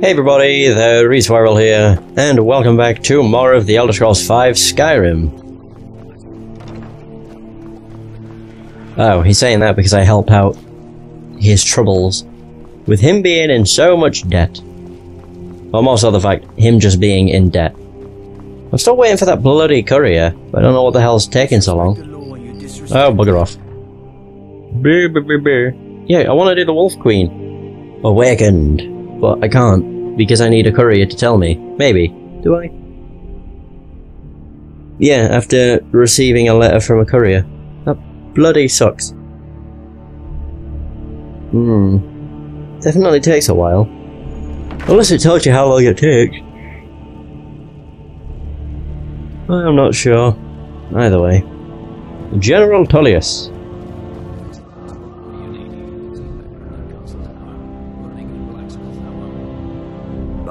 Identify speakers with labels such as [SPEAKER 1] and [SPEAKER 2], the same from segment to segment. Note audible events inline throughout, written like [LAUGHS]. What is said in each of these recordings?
[SPEAKER 1] Hey everybody, the Rhys Wyrill here, and welcome back to more of the Elder Scrolls V Skyrim. Oh, he's saying that because I helped out his troubles with him being in so much debt. Well, also the fact, him just being in debt. I'm still waiting for that bloody courier, but I don't know what the hell's taking so long. Oh, bugger off. Brr, brr, brr, brr. Yeah, I want to do the Wolf Queen. Awakened. But I can't, because I need a courier to tell me. Maybe. Do I? Yeah, after receiving a letter from a courier. That bloody sucks. Hmm. Definitely takes a while. Unless it tells you how long it takes. I'm not sure. Either way. General Tullius.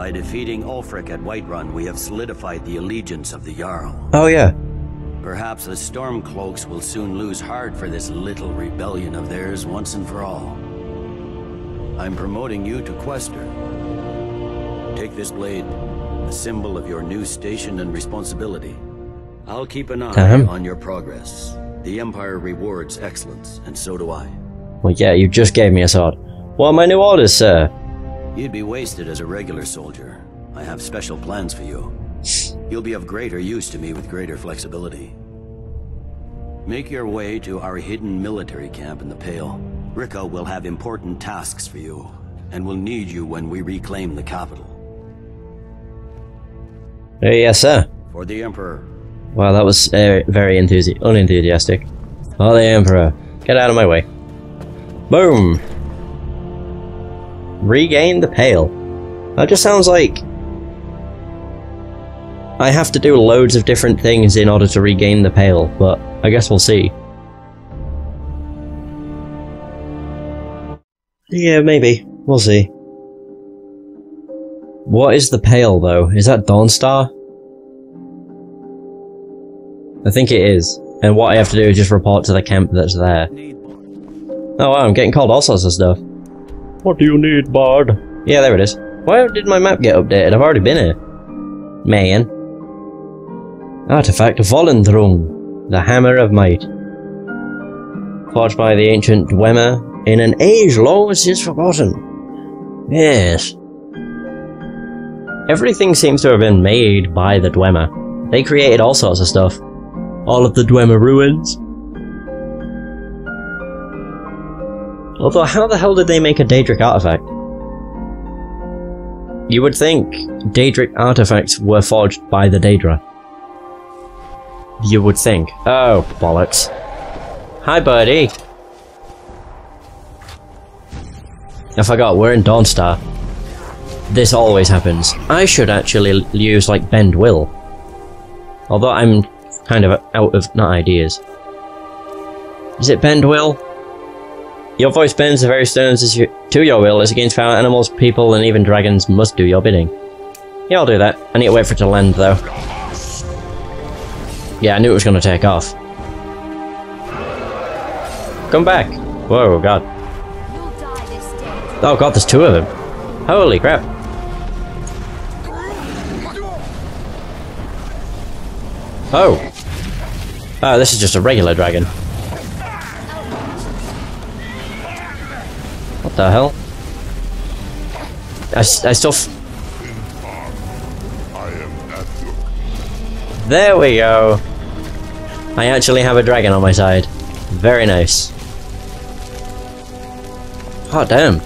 [SPEAKER 2] By defeating Ulfric at Whiterun, we have solidified the allegiance of the Jarl.
[SPEAKER 1] Oh yeah.
[SPEAKER 2] Perhaps the Stormcloaks will soon lose heart for this little rebellion of theirs once and for all. I'm promoting you to Quaestor. Take this blade, a symbol of your new station and responsibility. I'll keep an eye
[SPEAKER 1] Damn.
[SPEAKER 2] on your progress. The Empire rewards excellence, and so do I.
[SPEAKER 1] Well, yeah, you just gave me a sword. What are my new orders, sir?
[SPEAKER 2] You'd be wasted as a regular soldier. I have special plans for you. You'll be of greater use to me with greater flexibility. Make your way to our hidden military camp in the Pale. Rikke will have important tasks for you, and will need you when we reclaim the capital.
[SPEAKER 1] Yes, sir.
[SPEAKER 2] For the Emperor,
[SPEAKER 1] Wow, that was uh, very enthusi unenthusiastic. Oh, the Emperor. Get out of my way. Boom! Regain the Pale. That just sounds like... I have to do loads of different things in order to regain the Pale, but I guess we'll see. Yeah, maybe. We'll see. What is the Pale, though? Is that Dawnstar? I think it is. And what I have to do is just report to the camp that's there. Oh wow, I'm getting called all sorts of stuff. What do you need, Bard? Yeah, there it is. Why did my map get updated? I've already been here. Man. Artifact Volendrung, the Hammer of Might. Forged by the ancient Dwemer in an age long since forgotten. Yes. Everything seems to have been made by the Dwemer. They created all sorts of stuff. All of the Dwemer ruins. Although, how the hell did they make a Daedric artifact? You would think Daedric artifacts were forged by the Daedra. You would think. Oh, bollocks. Hi, buddy. I forgot, we're in Dawnstar. This always happens. I should actually use, like, Bend Will. Although I'm kind of out of, not ideas. Is it Bend Will? Your voice bends the very stones you, to your will, as against foul animals, people, and even dragons must do your bidding. Yeah, I'll do that. I need to wait for it to land, though. Yeah, I knew it was going to take off. Come back! Whoa, god. Oh god, there's two of them. Holy crap. Oh. Oh, this is just a regular dragon. What the hell? I, I still. There we go. I actually have a dragon on my side. Very nice. Oh damn.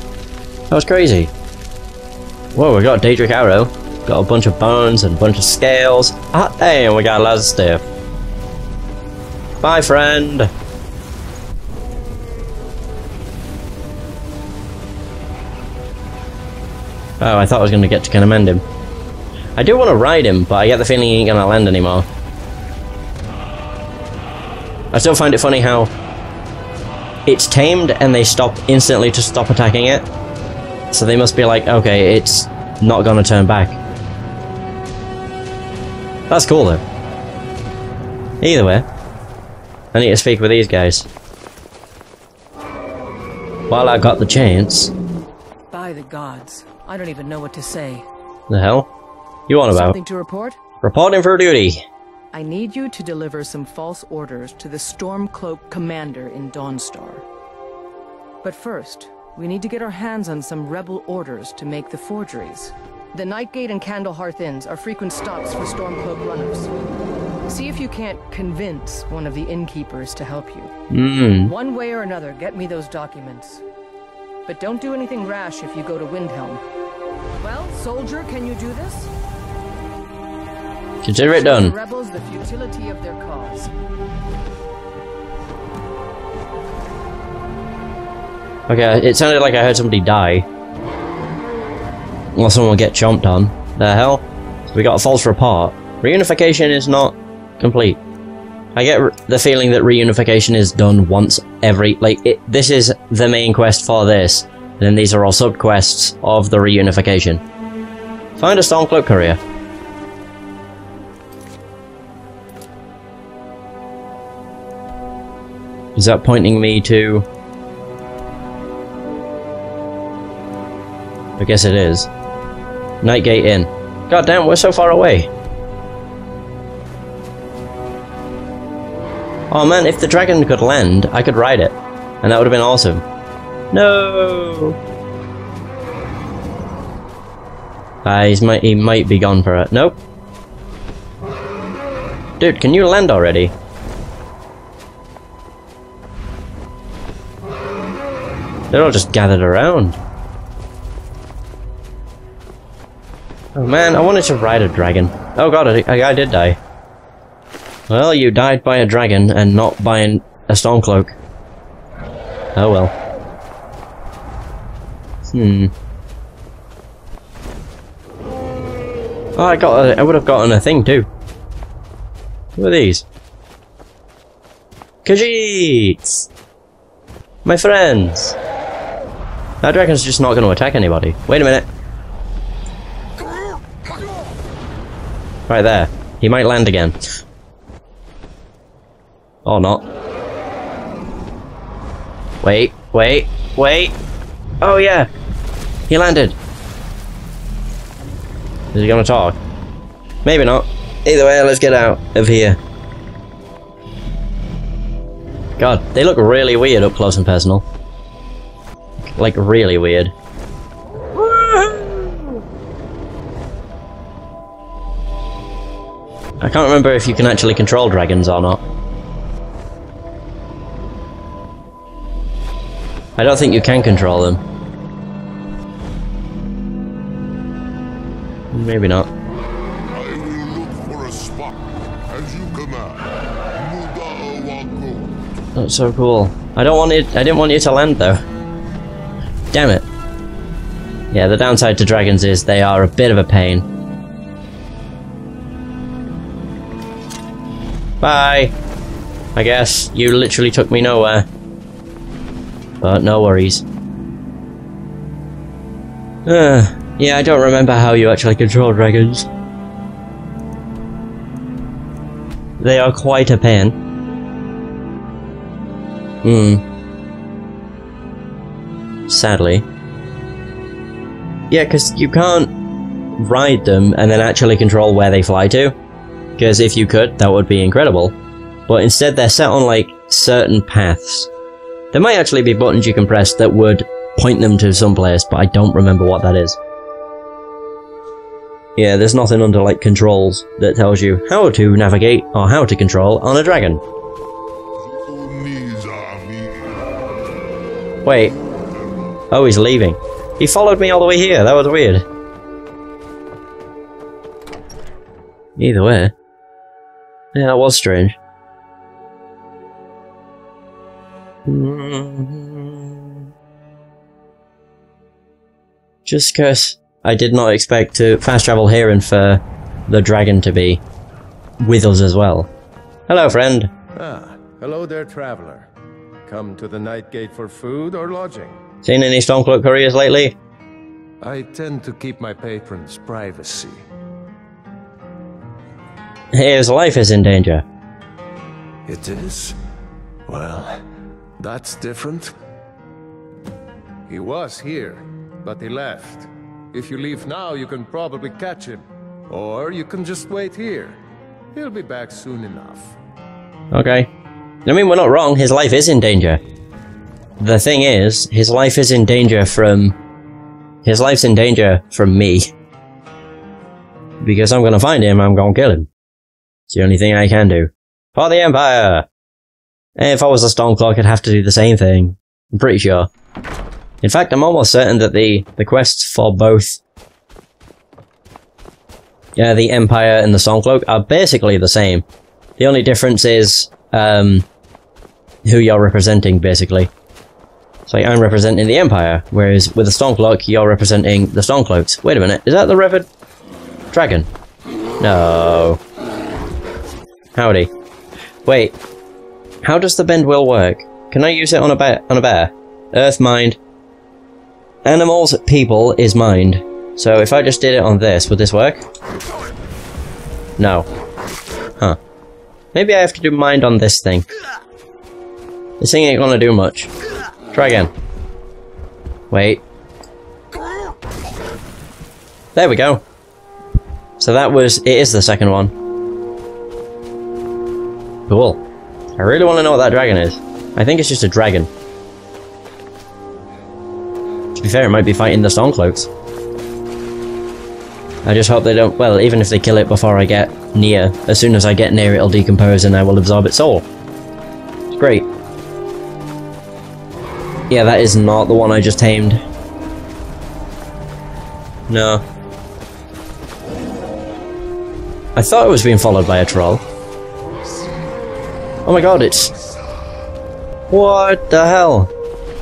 [SPEAKER 1] That was crazy. Whoa, we got Daedric Arrow. Got a bunch of bones and a bunch of scales. Ah damn, we got lots of stuff. Bye friend. Oh, I thought I was gonna get to kind of mend him. I do want to ride him, but I get the feeling he ain't gonna land anymore. I still find it funny how it's tamed and they stop instantly to stop attacking it. So they must be like, okay, it's not gonna turn back. That's cool though. Either way, I need to speak with these guys. While I got the chance.
[SPEAKER 3] By the gods, I don't even know what to say.
[SPEAKER 1] The hell? You on about?
[SPEAKER 3] Something to report?
[SPEAKER 1] Reporting for duty.
[SPEAKER 3] I need you to deliver some false orders to the Stormcloak commander in Dawnstar. But first, we need to get our hands on some rebel orders to make the forgeries. The Nightgate and Candlehearth Inns are frequent stops for Stormcloak runners. See if you can't convince one of the innkeepers to help you.
[SPEAKER 1] Hmm.
[SPEAKER 3] One way or another, get me those documents. But don't do anything rash if you go to Windhelm. Well, soldier, can you do this?
[SPEAKER 1] Consider it done.
[SPEAKER 3] rebels the futility of their cause.
[SPEAKER 1] Okay, it sounded like I heard somebody die. Or someone get chomped on. The hell? So we got a false report. Reunification is not complete. I get the feeling that reunification is done once every... Like, it, this is the main quest for this. Then these are all sub-quests of the reunification. Find a Stormcloak courier. Is that pointing me to... I guess it is. Nightgate Inn. God damn, we're so far away. Oh man, if the dragon could land, I could ride it. And that would have been awesome. No! Ah, he's might, he might be gone for it. Nope. Dude, can you land already? They're all just gathered around. Oh man, I wanted to ride a dragon. Oh god, a, a guy did die. Well, you died by a dragon and not by an, a stormcloak. Oh well. Hmm. Oh, I got. A, I would have gotten a thing too. Who are these? Khajiits! My friends! That dragon's just not going to attack anybody. Wait a minute. Right there. He might land again. Or not. Wait, wait, wait. Oh yeah. He landed. Is he gonna talk? Maybe not. Either way, let's get out of here. God, they look really weird up close and personal. Like, really weird. I can't remember if you can actually control dragons or not. I don't think you can control them. Maybe not.
[SPEAKER 4] I will look for a spot as you command.
[SPEAKER 1] That's so cool. I don't want it. I didn't want you to land though. Damn it. Yeah, the downside to dragons is they are a bit of a pain. Bye. I guess you literally took me nowhere. But no worries. [SIGHS] Uh, yeah, I don't remember how you actually control dragons. They are quite a pain. Hmm. Sadly. Yeah, because you can't ride them and then actually control where they fly to. Because if you could, that would be incredible. But instead, they're set on like certain paths. There might actually be buttons you can press that would point them to someplace, but I don't remember what that is. Yeah, there's nothing under like controls that tells you how to navigate or how to control on a dragon. Wait. Oh, he's leaving. He followed me all the way here. That was weird. Either way. Yeah, that was strange. Mm-hmm. Just cause I did not expect to fast travel here and for the dragon to be with us as well. Hello, friend.
[SPEAKER 5] Ah, hello there, traveler. Come to the Night Gate for food or lodging?
[SPEAKER 1] Seen any Stormcloak couriers lately?
[SPEAKER 5] I tend to keep my patrons' privacy.
[SPEAKER 1] His life is in danger.
[SPEAKER 5] It is? Well, that's different. He was here, but he left. If you leave now, you can probably catch him. Or you can just wait here. He'll be back soon enough.
[SPEAKER 1] Okay. I mean, we're not wrong. His life is in danger. The thing is, his life is in danger from... His life's in danger from me. Because I'm gonna find him, I'm gonna kill him. It's the only thing I can do. For the Empire! If I was a Stormcloak, I'd have to do the same thing. I'm pretty sure. In fact, I'm almost certain that the, the quests for both yeah, the Empire and the Stormcloak are basically the same. The only difference is um, who you're representing, basically. So I'm representing the Empire, whereas with the Stormcloak, you're representing the Stormcloaks. Wait a minute, is that the Revered Dragon? No. Howdy. Wait, how does the bend will work? Can I use it on a bear? On a bear? Earth mind. Animals, people is mind. So if I just did it on this, would this work? No. Huh. Maybe I have to do mind on this thing. This thing ain't gonna do much. Try again. Wait. There we go. So that was, it is the second one. Cool. I really want to know what that dragon is. I think it's just a dragon. Be fair, it might be fighting the Stormcloaks. I just hope they don't, well, even if they kill it before I get near, as soon as I get near it'll decompose and I will absorb its soul. It's great. Yeah, that is not the one I just tamed. No. I thought it was being followed by a troll. Oh my god, it's... What the hell?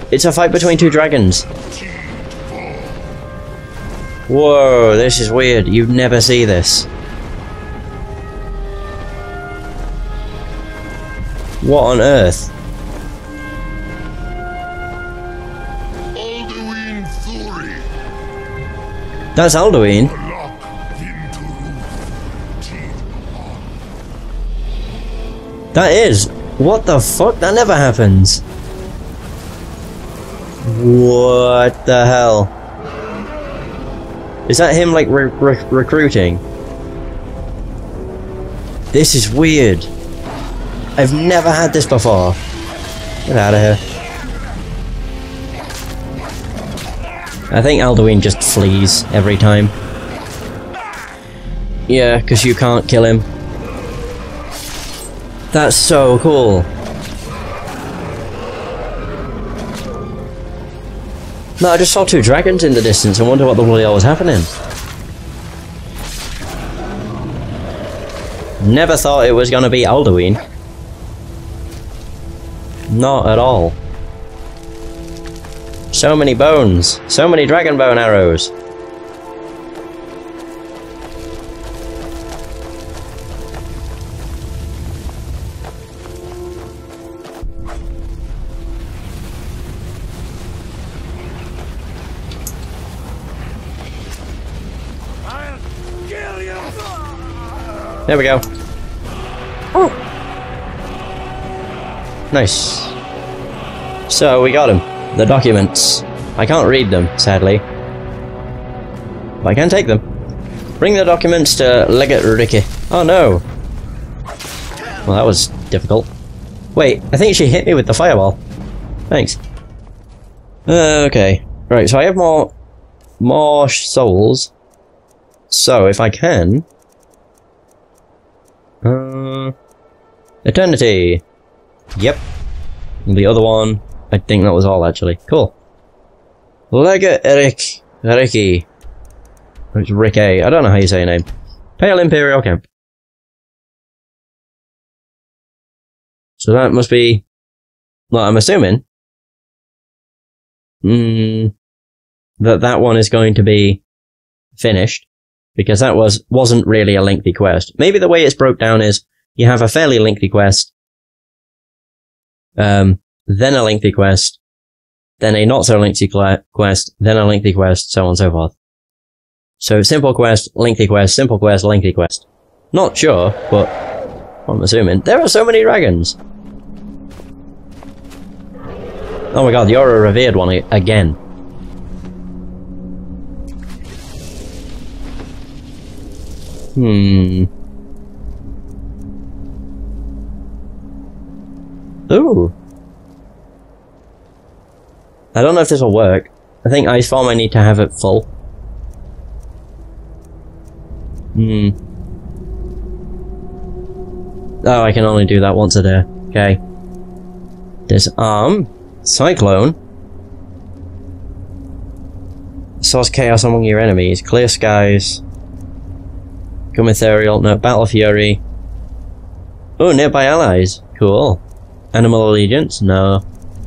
[SPEAKER 1] It's a fight between two dragons. Whoa, this is weird. You'd never see this. What on earth?
[SPEAKER 4] Alduin Thuri,
[SPEAKER 1] That's Alduin.
[SPEAKER 4] Lock Vinturuf, Teeth
[SPEAKER 1] That is. What the fuck? That never happens. What the hell? Is that him like re re recruiting? This is weird. I've never had this before. Get out of here. I think Alduin just flees every time. Yeah, because you can't kill him. That's so cool. No, I just saw two dragons in the distance and wonder what the bloody hell was happening. Never thought it was gonna be Alduin. Not at all. So many bones. So many dragon bone arrows. There we go. Oh. Nice. So, we got him. The documents. I can't read them, sadly. But I can take them. Bring the documents to Legate Rikke. Oh no! Well, that was difficult. Wait, I think she hit me with the fireball. Thanks. Uh, okay. Right, so I have more... more souls. So, if I can... Uh, eternity. Yep. The other one, I think that was all actually. Cool. Lega Eric Ricky. It's Rick A. I don't know how you say your name. Pale Imperial Camp. So that must be. Well, I'm assuming. Hmm. that that one is going to be finished because that was wasn't really a lengthy quest. Maybe the way it's broke down is you have a fairly lengthy quest, um, then a lengthy quest, then a not so lengthy quest, then a lengthy quest, so on and so forth. So simple quest, lengthy quest, simple quest, lengthy quest. Not sure, but I'm assuming. There are so many dragons! Oh my god, you're a revered one again. Hmm. Ooh. I don't know if this will work. I think ice form I need to have it full. Hmm. Oh, I can only do that once a day. Okay. Disarm. Cyclone. Source chaos among your enemies. Clear skies. Come ethereal. No. Battle fury. Oh, nearby allies. Cool. Animal allegiance? No.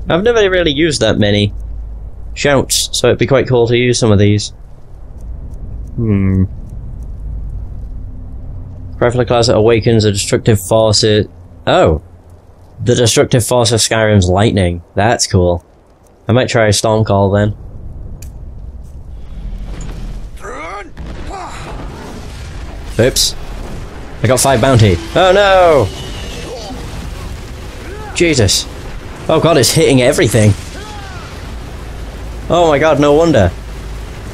[SPEAKER 1] I've never really used that many. Shouts, so it'd be quite cool to use some of these. Hmm. Rifle class that awakens a destructive force. Oh! The destructive force of Skyrim's lightning. That's cool. I might try a Stormcall then. Oops. I got five bounty. Oh no! Jesus. Oh god, it's hitting everything. Oh my god, no wonder.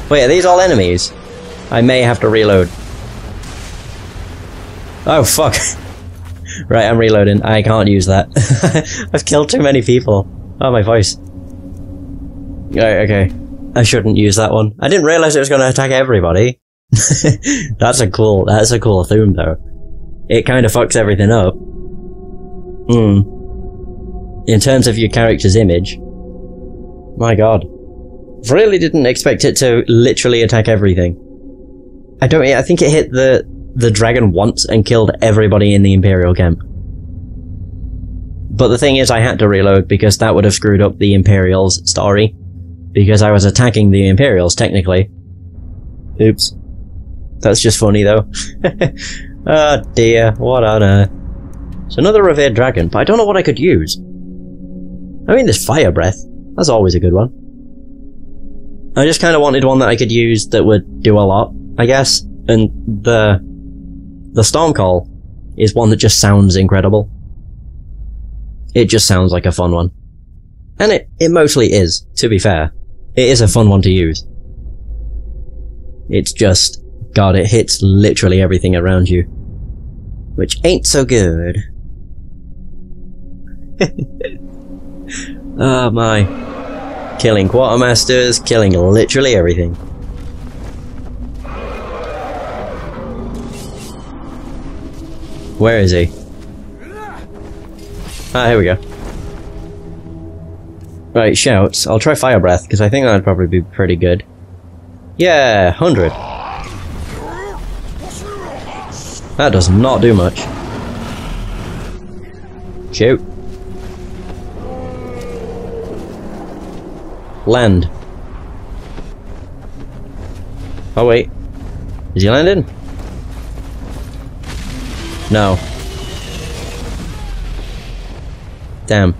[SPEAKER 1] Wait, are these all enemies? I may have to reload. Oh fuck. [LAUGHS] right, I'm reloading. I can't use that. [LAUGHS] I've killed too many people. Oh, my voice. Okay. I shouldn't use that one. I didn't realize it was going to attack everybody. [LAUGHS] that's a cool, that's a cool theme though. It kind of fucks everything up. Hmm in terms of your character's image. My god. Really didn't expect it to literally attack everything. I don't I think it hit the the dragon once and killed everybody in the Imperial camp. But the thing is I had to reload because that would have screwed up the Imperial's story. Because I was attacking the Imperials, technically. Oops. That's just funny though. oh [LAUGHS] dear, what on earth. It's another revered dragon, but I don't know what I could use. I mean, there's fire breath. That's always a good one. I just kind of wanted one that I could use that would do a lot, I guess. And the the storm call is one that just sounds incredible. It just sounds like a fun one. And it, it mostly is, to be fair. It is a fun one to use. It's just, God, it hits literally everything around you. Which ain't so good. Oh [LAUGHS] my. Killing quartermasters, killing literally everything. Where is he? Ah, here we go. Right, shouts. I'll try fire breath, because I think that'd probably be pretty good. Yeah, 100. That does not do much. Shoot. Land. Oh wait. Is he landing? No. Damn.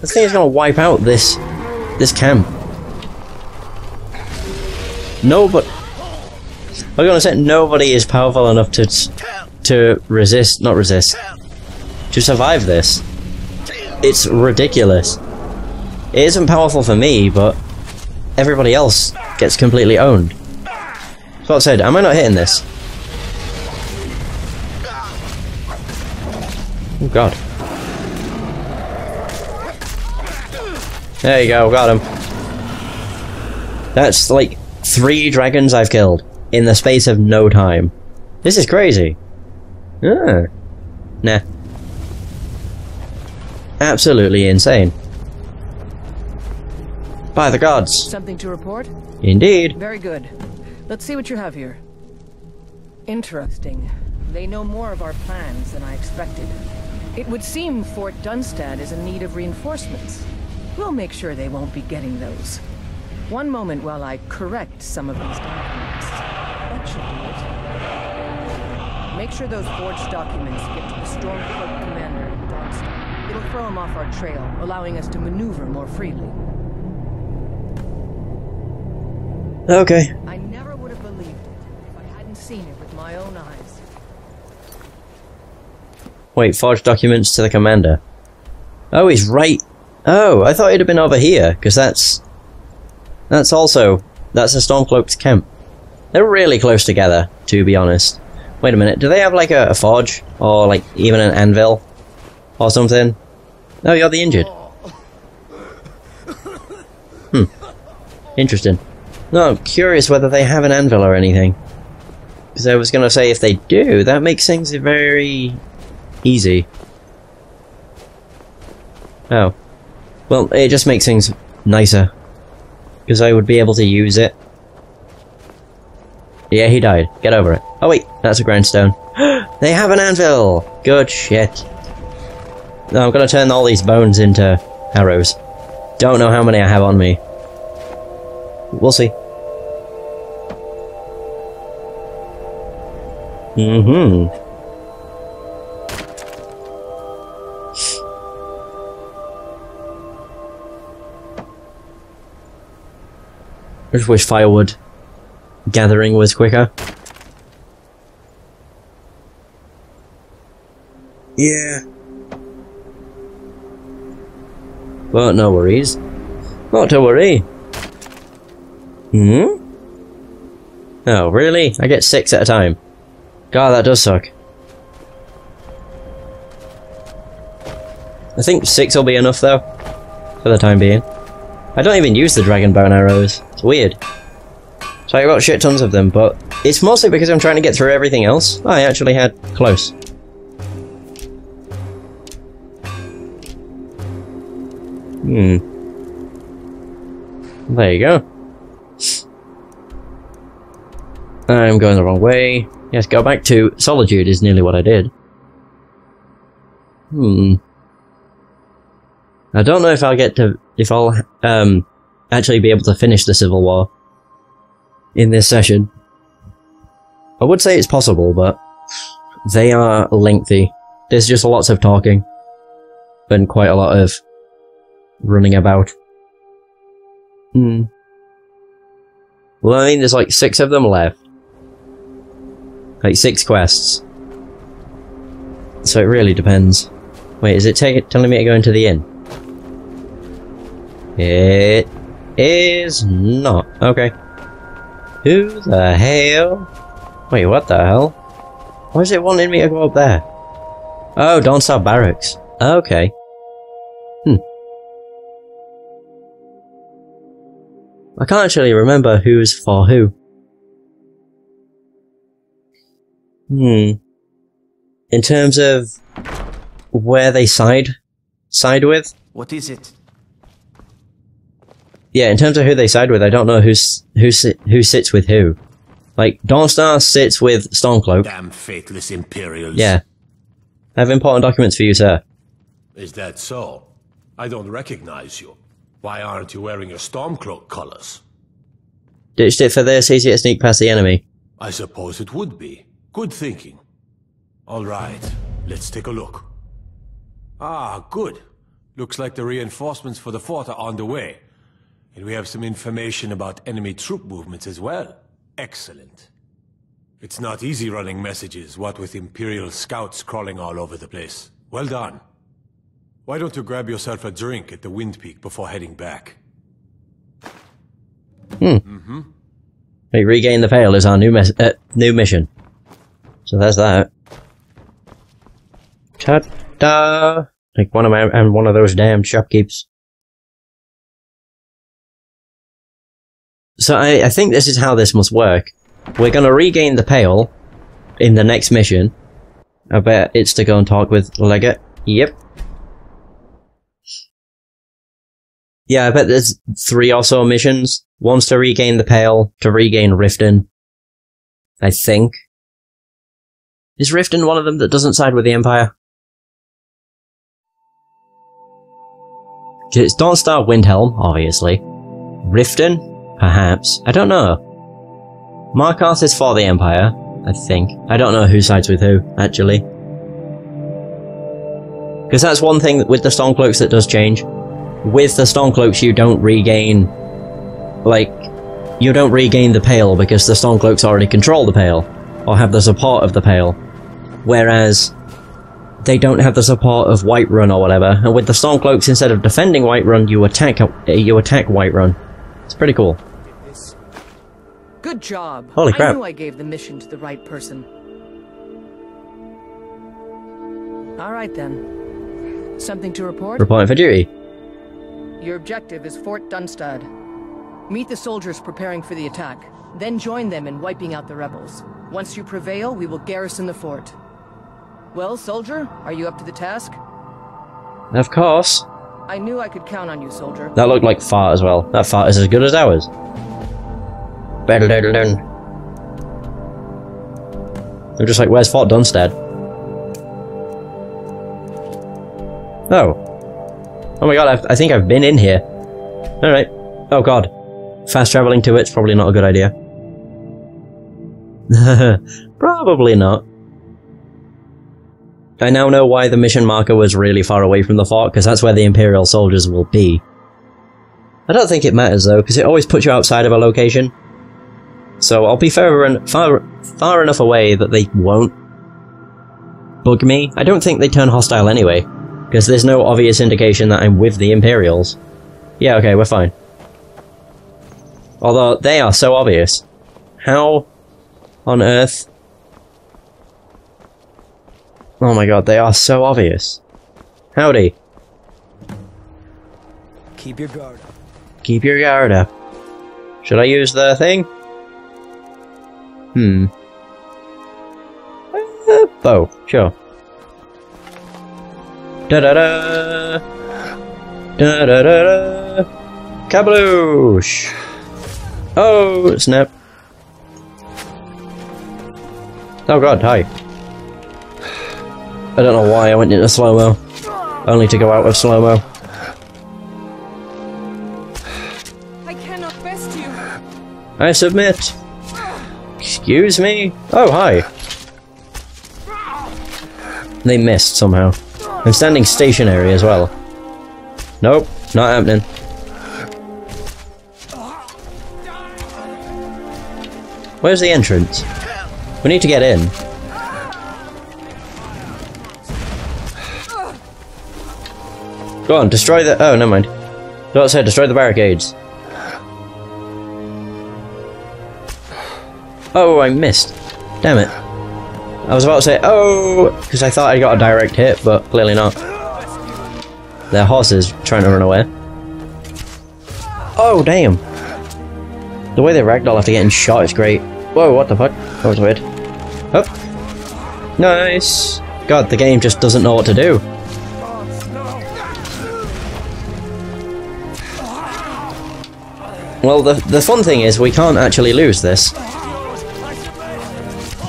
[SPEAKER 1] This thing is gonna wipe out this this camp. No, but I was gonna say nobody is powerful enough to to resist, not resist, to survive this. It's ridiculous. It isn't powerful for me, but everybody else gets completely owned. So I said, am I not hitting this? Oh god. There you go, got him. That's like three dragons I've killed in the space of no time. This is crazy. Ah. Nah. Absolutely insane. By the gods.
[SPEAKER 3] Something to report?
[SPEAKER 1] Indeed.
[SPEAKER 3] Very good. Let's see what you have here. Interesting. They know more of our plans than I expected. It would seem Fort Dunstad is in need of reinforcements. We'll make sure they won't be getting those. One moment while I correct some of these documents. That should it. Make sure those forged documents get to the Stormcloak commander. It'll throw him off our trail, allowing us to maneuver more freely.
[SPEAKER 1] Okay.
[SPEAKER 3] I never would have believed it if I hadn't seen it with my own eyes.
[SPEAKER 1] Wait, forged documents to the commander. Oh, he's right. Oh, I thought it'd have been over here, because that's... That's also... That's a Stormcloak's camp. They're really close together, to be honest. Wait a minute, do they have like a, a forge? Or like even an anvil? Or something? No, you're the injured. [LAUGHS] Hmm. Interesting. No, I'm curious whether they have an anvil or anything. Because I was going to say if they do, that makes things very easy. Oh. Well, it just makes things nicer. Because I would be able to use it. Yeah, he died. Get over it. Oh wait, that's a grindstone. [GASPS] they have an anvil! Good shit. I'm gonna turn all these bones into arrows. Don't know how many I have on me. We'll see. Mm-hmm. I just wish firewood gathering was quicker. Yeah. But no worries. Not to worry. Hmm? Oh, really? I get six at a time. God, that does suck. I think six will be enough, though. For the time being. I don't even use the dragon bone arrows. It's weird. So I got shit tons of them, but it's mostly because I'm trying to get through everything else. I actually had close. Hmm. There you go. I'm going the wrong way. Yes, go back to Solitude is nearly what I did. Hmm. I don't know if I'll get to, if I'll, um, actually be able to finish the Civil War in this session. I would say it's possible, but they are lengthy. There's just lots of talking. And quite a lot of running about. Hmm. Well, I mean, there's like six of them left. Like six quests. So it really depends. Wait, is it telling me to go into the inn? It is not. Okay. Who the hell? Wait, what the hell? Why is it wanting me to go up there? Oh, Dawnstar Barracks. Okay. Hmm. I can't actually remember who's for who. Hmm. In terms of where they side side with?
[SPEAKER 2] What is it?
[SPEAKER 1] Yeah, in terms of who they side with, I don't know who's who who sits with who. Like Dawnstar sits with Stormcloak.
[SPEAKER 6] Damn faithless Imperials.
[SPEAKER 1] Yeah. I have important documents for you, sir.
[SPEAKER 6] Is that so? I don't recognize you. Why aren't you wearing your Stormcloak colors?
[SPEAKER 1] Ditched it for this, easier to sneak past the enemy.
[SPEAKER 6] I suppose it would be. Good thinking. All right, let's take a look. Ah, good. Looks like the reinforcements for the fort are on the way. And we have some information about enemy troop movements as well. Excellent. It's not easy running messages, what with Imperial scouts crawling all over the place. Well done. Why don't you grab yourself a drink at the Windpeak before heading back?
[SPEAKER 1] Hmm. Mm-hmm. Hey, regain the Pale is our new uh, new mission. So there's that. Ta-da! Like one of my and one of those damn shopkeepers. So I, I think this is how this must work. We're gonna regain the Pale in the next mission. I bet it's to go and talk with Legate. Yep. Yeah, I bet there's three or so missions. One's to regain the Pale, to regain Riften. I think. Is Riften one of them that doesn't side with the Empire? It's Dawnstar Windhelm, obviously. Riften? Perhaps. I don't know. Markarth is for the Empire, I think. I don't know who sides with who, actually. Because that's one thing with the Stormcloaks that does change. With the Stormcloaks you don't regain... Like, you don't regain the Pale because the Stormcloaks already control the Pale. Or have the support of the Pale. Whereas, they don't have the support of Whiterun or whatever. And with the Stormcloaks, instead of defending Whiterun, you attack you attack Whiterun. It's pretty cool.
[SPEAKER 3] Good job.
[SPEAKER 1] Holy crap.
[SPEAKER 3] I knew I gave the mission to the right person. All right then. Something to report?
[SPEAKER 1] Reporting for duty.
[SPEAKER 3] Your objective is Fort Dunstad. Meet the soldiers preparing for the attack, then join them in wiping out the rebels. Once you prevail, we will garrison the fort. Well, soldier, are you up to the task?
[SPEAKER 1] Of course.
[SPEAKER 3] I knew I could count on you, soldier.
[SPEAKER 1] That looked like fart as well. That fart is as good as ours. I'm just like, where's Fort Dunstad? Oh. Oh my god, I've, I think I've been in here. Alright. Oh god. Fast traveling to it's probably not a good idea. [LAUGHS] probably not. I now know why the mission marker was really far away from the fort, because that's where the Imperial soldiers will be. I don't think it matters though, because it always puts you outside of a location. So I'll be far, en far, far enough away that they won't bug me. I don't think they turn hostile anyway, because there's no obvious indication that I'm with the Imperials. Yeah, okay, we're fine. Although, they are so obvious. How on earth Oh my god, they are so obvious. Howdy.
[SPEAKER 7] Keep your guard up.
[SPEAKER 1] Keep your guard up. Should I use the thing? Hmm. Uh, bow, sure. Da da da! Da da da da! Kabloosh! Oh, snap. Oh god, hi. I don't know why I went into slow-mo. Only to go out of slow-mo.
[SPEAKER 3] I cannot best you.
[SPEAKER 1] I submit. Excuse me? Oh, hi. They missed somehow. I'm standing stationary as well. Nope, not happening. Where's the entrance? We need to get in. Go on, destroy the- oh, never mind. No, it said destroy the barricades. Oh, I missed. Damn it. I was about to say, oh, because I thought I got a direct hit, but clearly not. Their horse is trying to run away. Oh, damn. The way they ragdoll after getting shot is great. Whoa, what the fuck? That was weird. Oh. Nice. God, the game just doesn't know what to do. Well, the, the fun thing is we can't actually lose this.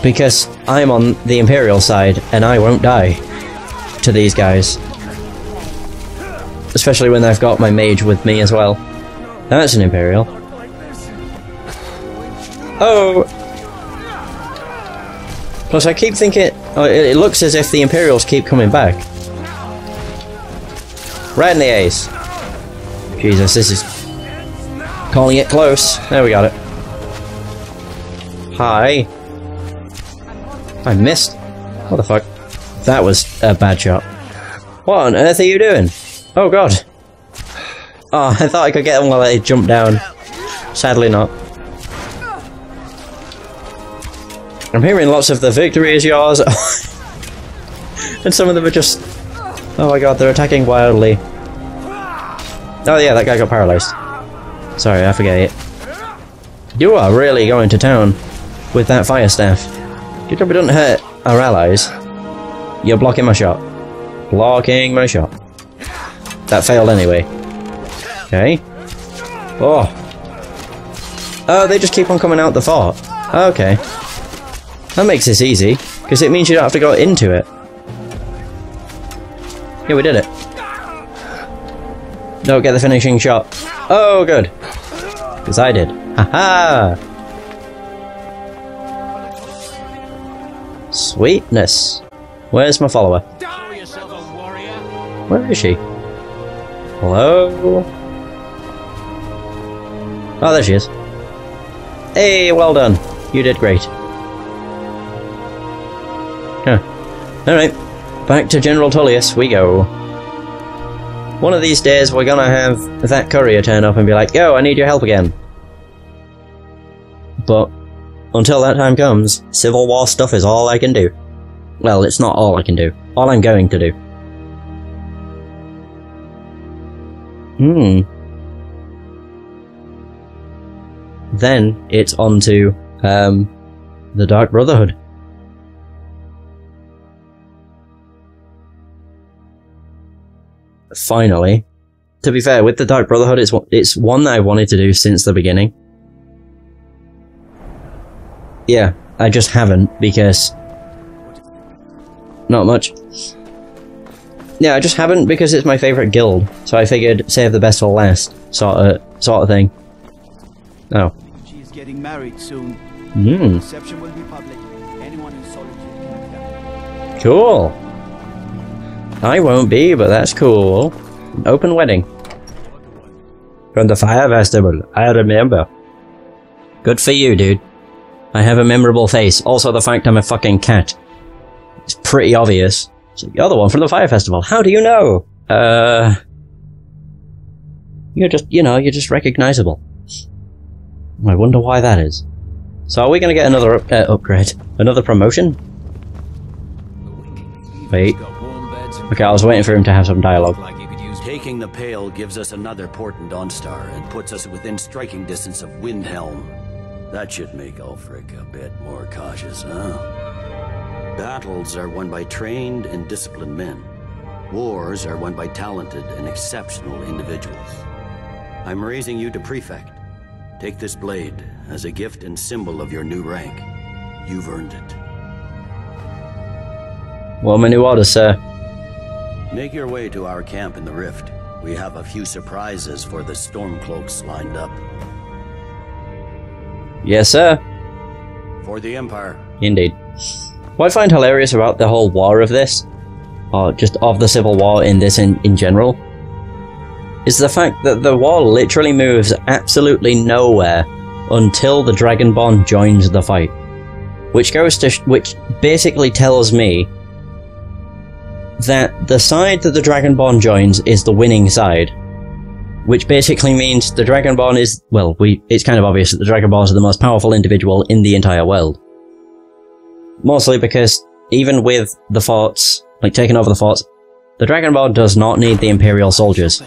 [SPEAKER 1] Because I'm on the Imperial side, and I won't die to these guys. Especially when I've got my mage with me as well. That's an Imperial. Oh! Plus I keep thinking... Oh, it, it looks as if the Imperials keep coming back. Right in the ace. Jesus, this is Calling it close. There we got it. Hi. I missed. What the fuck? That was a bad shot. What on earth are you doing? Oh god. Oh, I thought I could get him while I jumped down. Sadly not. I'm hearing lots of the victory is yours. [LAUGHS] and some of them are just... Oh my god, they're attacking wildly. Oh yeah, that guy got paralyzed. Sorry, I forget it. You are really going to town with that fire staff. Good job it doesn't hurt our allies. You're blocking my shot. Blocking my shot. That failed anyway. Okay. Oh. Oh, they just keep on coming out the fort. Okay. That makes this easy, because it means you don't have to go into it. Yeah, we did it. Don't get the finishing shot. Oh, good. Because I did. Haha! Sweetness. Where's my follower? Where is she? Hello? Oh, there she is. Hey, well done. You did great. Huh. Alright. Back to General Tullius we go. One of these days we're gonna have that courier turn up and be like, Yo, I need your help again. But until that time comes, Civil War stuff is all I can do. Well, it's not all I can do. All I'm going to do. Hmm. Then it's on to um, the Dark Brotherhood. Finally. To be fair, with the Dark Brotherhood, it's it's one that I wanted to do since the beginning. Yeah, I just haven't because not much. Yeah, I just haven't because it's my favorite guild, so I figured save the best for last, sort of sort of thing. Oh,
[SPEAKER 7] She is getting married soon.
[SPEAKER 1] hmm,
[SPEAKER 7] Reception will be public. Anyone in solitude can
[SPEAKER 1] cool. I won't be, but that's cool. Open wedding. From the Fire Festival, I remember. Good for you, dude. I have a memorable face. Also, the fact I'm a fucking cat. It's pretty obvious. So you're the one from the Fire Festival. How do you know? Uh. You're just, you know, you're just recognizable. I wonder why that is. So are we gonna get another up- uh, upgrade? Another promotion? Wait. Okay, I was waiting for him to have some dialogue.
[SPEAKER 2] Taking the Pale gives us another port in Dawnstar and puts us within striking distance of Windhelm. That should make Ulfric a bit more cautious, huh? Battles are won by trained and disciplined men. Wars are won by talented and exceptional individuals. I'm raising you to Prefect. Take this blade as a gift and symbol of your new rank. You've earned it.
[SPEAKER 1] Well, my new order, sir.
[SPEAKER 2] Make your way to our camp in the Rift. We have a few surprises for the Stormcloaks lined up.
[SPEAKER 1] Yes, sir.
[SPEAKER 2] For the Empire.
[SPEAKER 1] Indeed. What I find hilarious about the whole war of this, or just of the Civil War in this in, in general, is the fact that the war literally moves absolutely nowhere until the Dragonborn joins the fight. Which goes to, sh- which basically tells me that the side that the Dragonborn joins is the winning side. Which basically means the Dragonborn is, well, we, it's kind of obvious that the Dragonborns are the most powerful individual in the entire world. Mostly because even with the forts, like taking over the forts, the Dragonborn does not need the Imperial soldiers.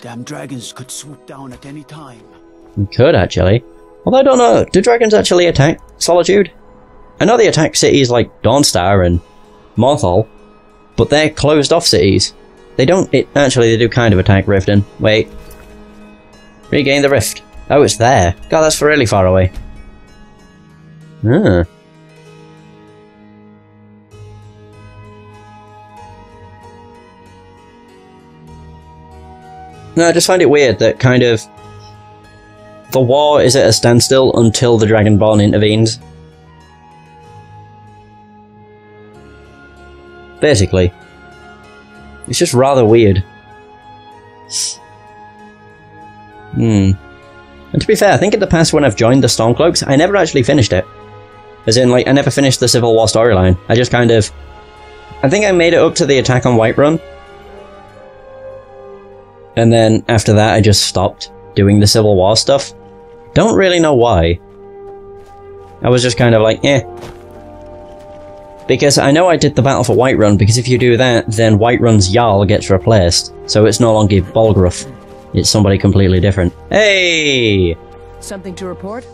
[SPEAKER 7] Damn dragons could swoop down at any time.
[SPEAKER 1] Could actually. Although I don't know, do dragons actually attack Solitude? I know they attack cities like Dawnstar and Morthal, but they're closed off cities. They don't, it, actually they do kind of attack Riften. Wait. Regain the rift. Oh, it's there. God, that's really far away. Ah. No, I just find it weird that kind of the war is at a standstill until the Dragonborn intervenes. Basically. It's just rather weird. Hmm. And to be fair, I think in the past when I've joined the Stormcloaks, I never actually finished it. As in, like, I never finished the Civil War storyline. I just kind of... I think I made it up to the attack on Whiterun. And then after that, I just stopped doing the Civil War stuff. Don't really know why. I was just kind of like, eh. Because I know I did the Battle for Whiterun, because if you do that, then Whiterun's Jarl gets replaced. So it's no longer Balgruuf. It's somebody completely different. Hey!
[SPEAKER 3] Something to report?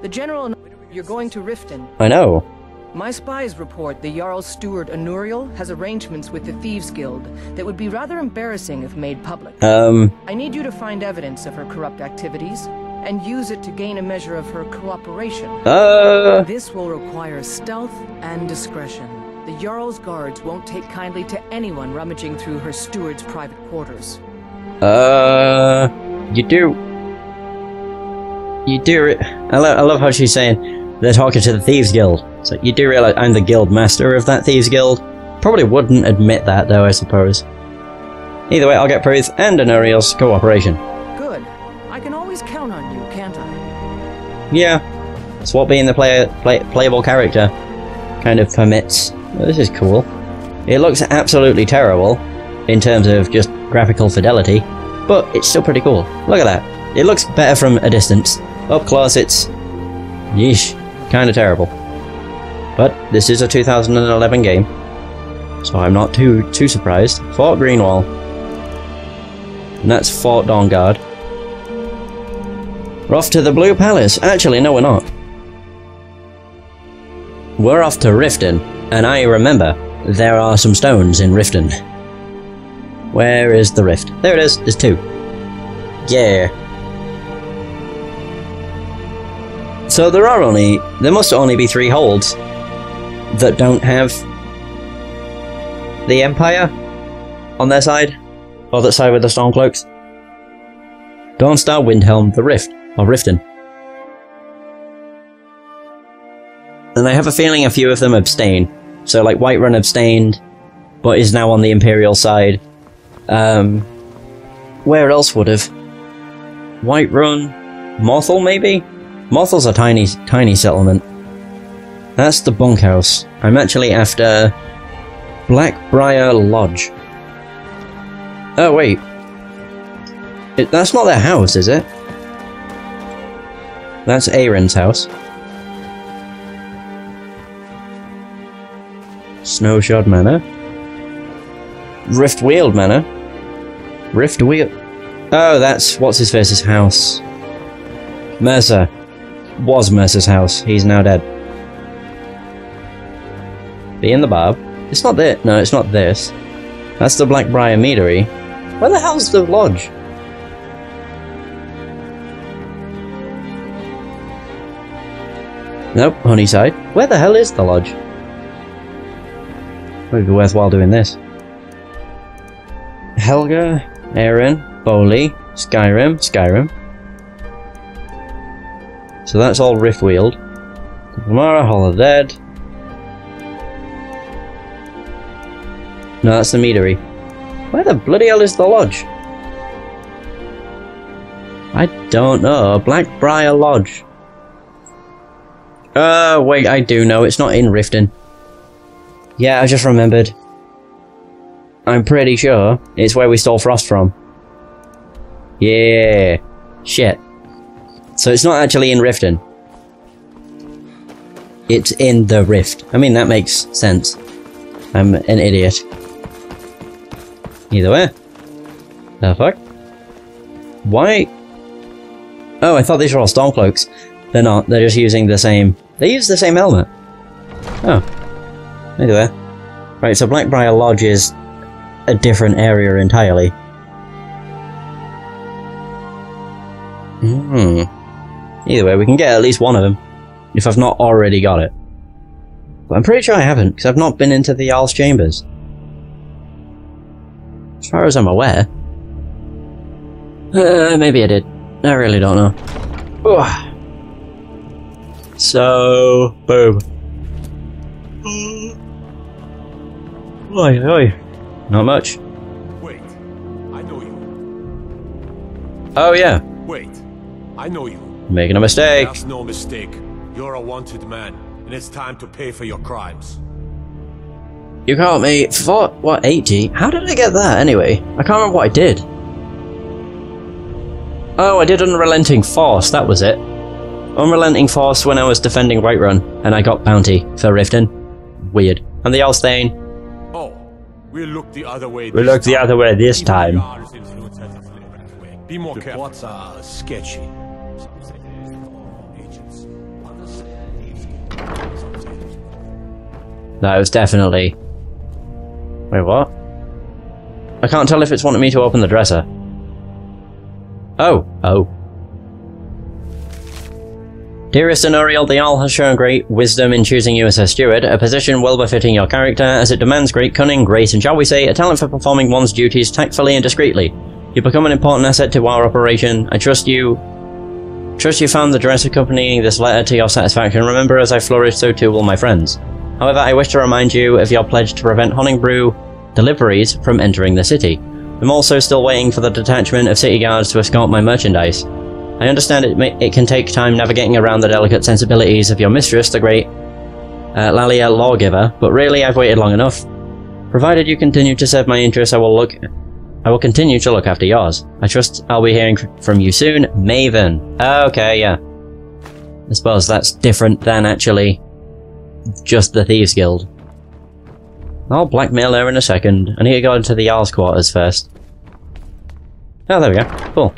[SPEAKER 3] The General you're going to Riften.
[SPEAKER 1] I know.
[SPEAKER 3] My spies report the Jarl's steward Anuriel has arrangements with the Thieves Guild that would be rather embarrassing if made public.
[SPEAKER 1] Um,
[SPEAKER 3] I need you to find evidence of her corrupt activities and use it to gain a measure of her cooperation.
[SPEAKER 1] uh...
[SPEAKER 3] This will require stealth and discretion. The Jarl's guards won't take kindly to anyone rummaging through her steward's private quarters.
[SPEAKER 1] Uh, you do. You do. Re- I, lo- I love how she's saying they're talking to the Thieves Guild. So you do realize I'm the guild master of that Thieves Guild? Probably wouldn't admit that though, I suppose. Either way, I'll get Pruth and Anuriel's cooperation. Yeah, that's what being the player, play, playable character kind of permits. Well, this is cool. It looks absolutely terrible in terms of just graphical fidelity, but it's still pretty cool. Look at that. It looks better from a distance. Up close, it's... Yeesh. Kinda terrible. But this is a 2011 game, so I'm not too too surprised. Fort Greenwall. And that's Fort Dawnguard. We're off to the Blue Palace. Actually, no we're not. We're off to Riften, and I remember there are some stones in Riften. Where is the rift? There it is, there's two. Yeah. So there are only, there must only be three holds that don't have the Empire on their side, or that side with the Stormcloaks. Dawnstar, Windhelm, the Rift, or Riften. And I have a feeling a few of them abstain. So like Whiterun abstained, but is now on the Imperial side. Um, where else would have? Whiterun, Morthal maybe? Morthal's a tiny, tiny settlement. That's the bunkhouse. I'm actually after Blackbriar Lodge. Oh wait, it, that's not their house, is it? That's Aerin's house. Snowshod Manor. Rift Riftweald Manor. Rift Riftweald. Oh, that's what's his face's house. Mercer. Was Mercer's house. He's now dead. Be in the Barb. It's not this. No, it's not this. That's the Blackbriar Meadery. Where the hell's the lodge? Nope, Honeyside. Where the hell is the lodge? Would be worthwhile doing this. Helga, Aerin, Bolli, Skyrim, Skyrim. So that's all Riftweald. Mara, Hall of Dead. No, that's the meadery. Where the bloody hell is the lodge? I don't know. Blackbriar Lodge. Uh, wait, I do know. It's not in Riften. Yeah, I just remembered. I'm pretty sure it's where we stole Frost from. Yeah. Shit. So it's not actually in Riften. It's in the Rift. I mean, that makes sense. I'm an idiot. Either way. The fuck? Why? Oh, I thought these were all Stormcloaks. They're not. They're just using the same... They use the same helmet. Oh. Anyway. Right, so Blackbriar Lodge is a different area entirely. Hmm. Either way, we can get at least one of them. If I've not already got it. But I'm pretty sure I haven't, because I've not been into the Jarl's Chambers. As far as I'm aware. Uh, maybe I did. I really don't know. Ugh. So, boom. Oi, oi. Not much.
[SPEAKER 6] Wait, I know you.
[SPEAKER 1] Oh yeah,
[SPEAKER 6] Wait, I know you.
[SPEAKER 1] making a mistake.
[SPEAKER 6] That's no mistake. You're a wanted man, and it's time to pay for your crimes.
[SPEAKER 1] You caught me for, what, 80? How did I get that anyway? I can't remember what I did. Oh, I did Unrelenting Force, that was it. Unrelenting Force when I was defending Whiterun, and I got Bounty for Riften. Weird. And the Alstain.
[SPEAKER 6] Oh, we'll look the other way.
[SPEAKER 1] We
[SPEAKER 6] this
[SPEAKER 1] look the other way this
[SPEAKER 6] Even
[SPEAKER 1] time.
[SPEAKER 6] Yar's influence has its limits. Be more careful. Reports are sketchy. Some say agents. Others say they're Some say
[SPEAKER 1] No, it was definitely... Wait, what? I can't tell if it's wanting me to open the dresser. Oh, oh. Dearest Anuriel, the Jarl has shown great wisdom in choosing you as her steward, a position well befitting your character, as it demands great cunning, grace, and shall we say, a talent for performing one's duties tactfully and discreetly. You become an important asset to our operation. I trust you. Trust you found the dress accompanying this letter to your satisfaction. Remember, as I flourish, so too will my friends. However, I wish to remind you of your pledge to prevent Honningbrew deliveries from entering the city. I'm also still waiting for the detachment of city guards to escort my merchandise. I understand it, may, it can take time navigating around the delicate sensibilities of your mistress, the great uh, Laila Lawgiver, but really I've waited long enough. Provided you continue to serve my interests, I will look. I will continue to look after yours. I trust I'll be hearing from you soon, Maven. Okay, yeah. I suppose that's different than actually just the Thieves Guild. I'll blackmail her in a second. I need to go into the Jarl's quarters first. Oh, there we go. Cool.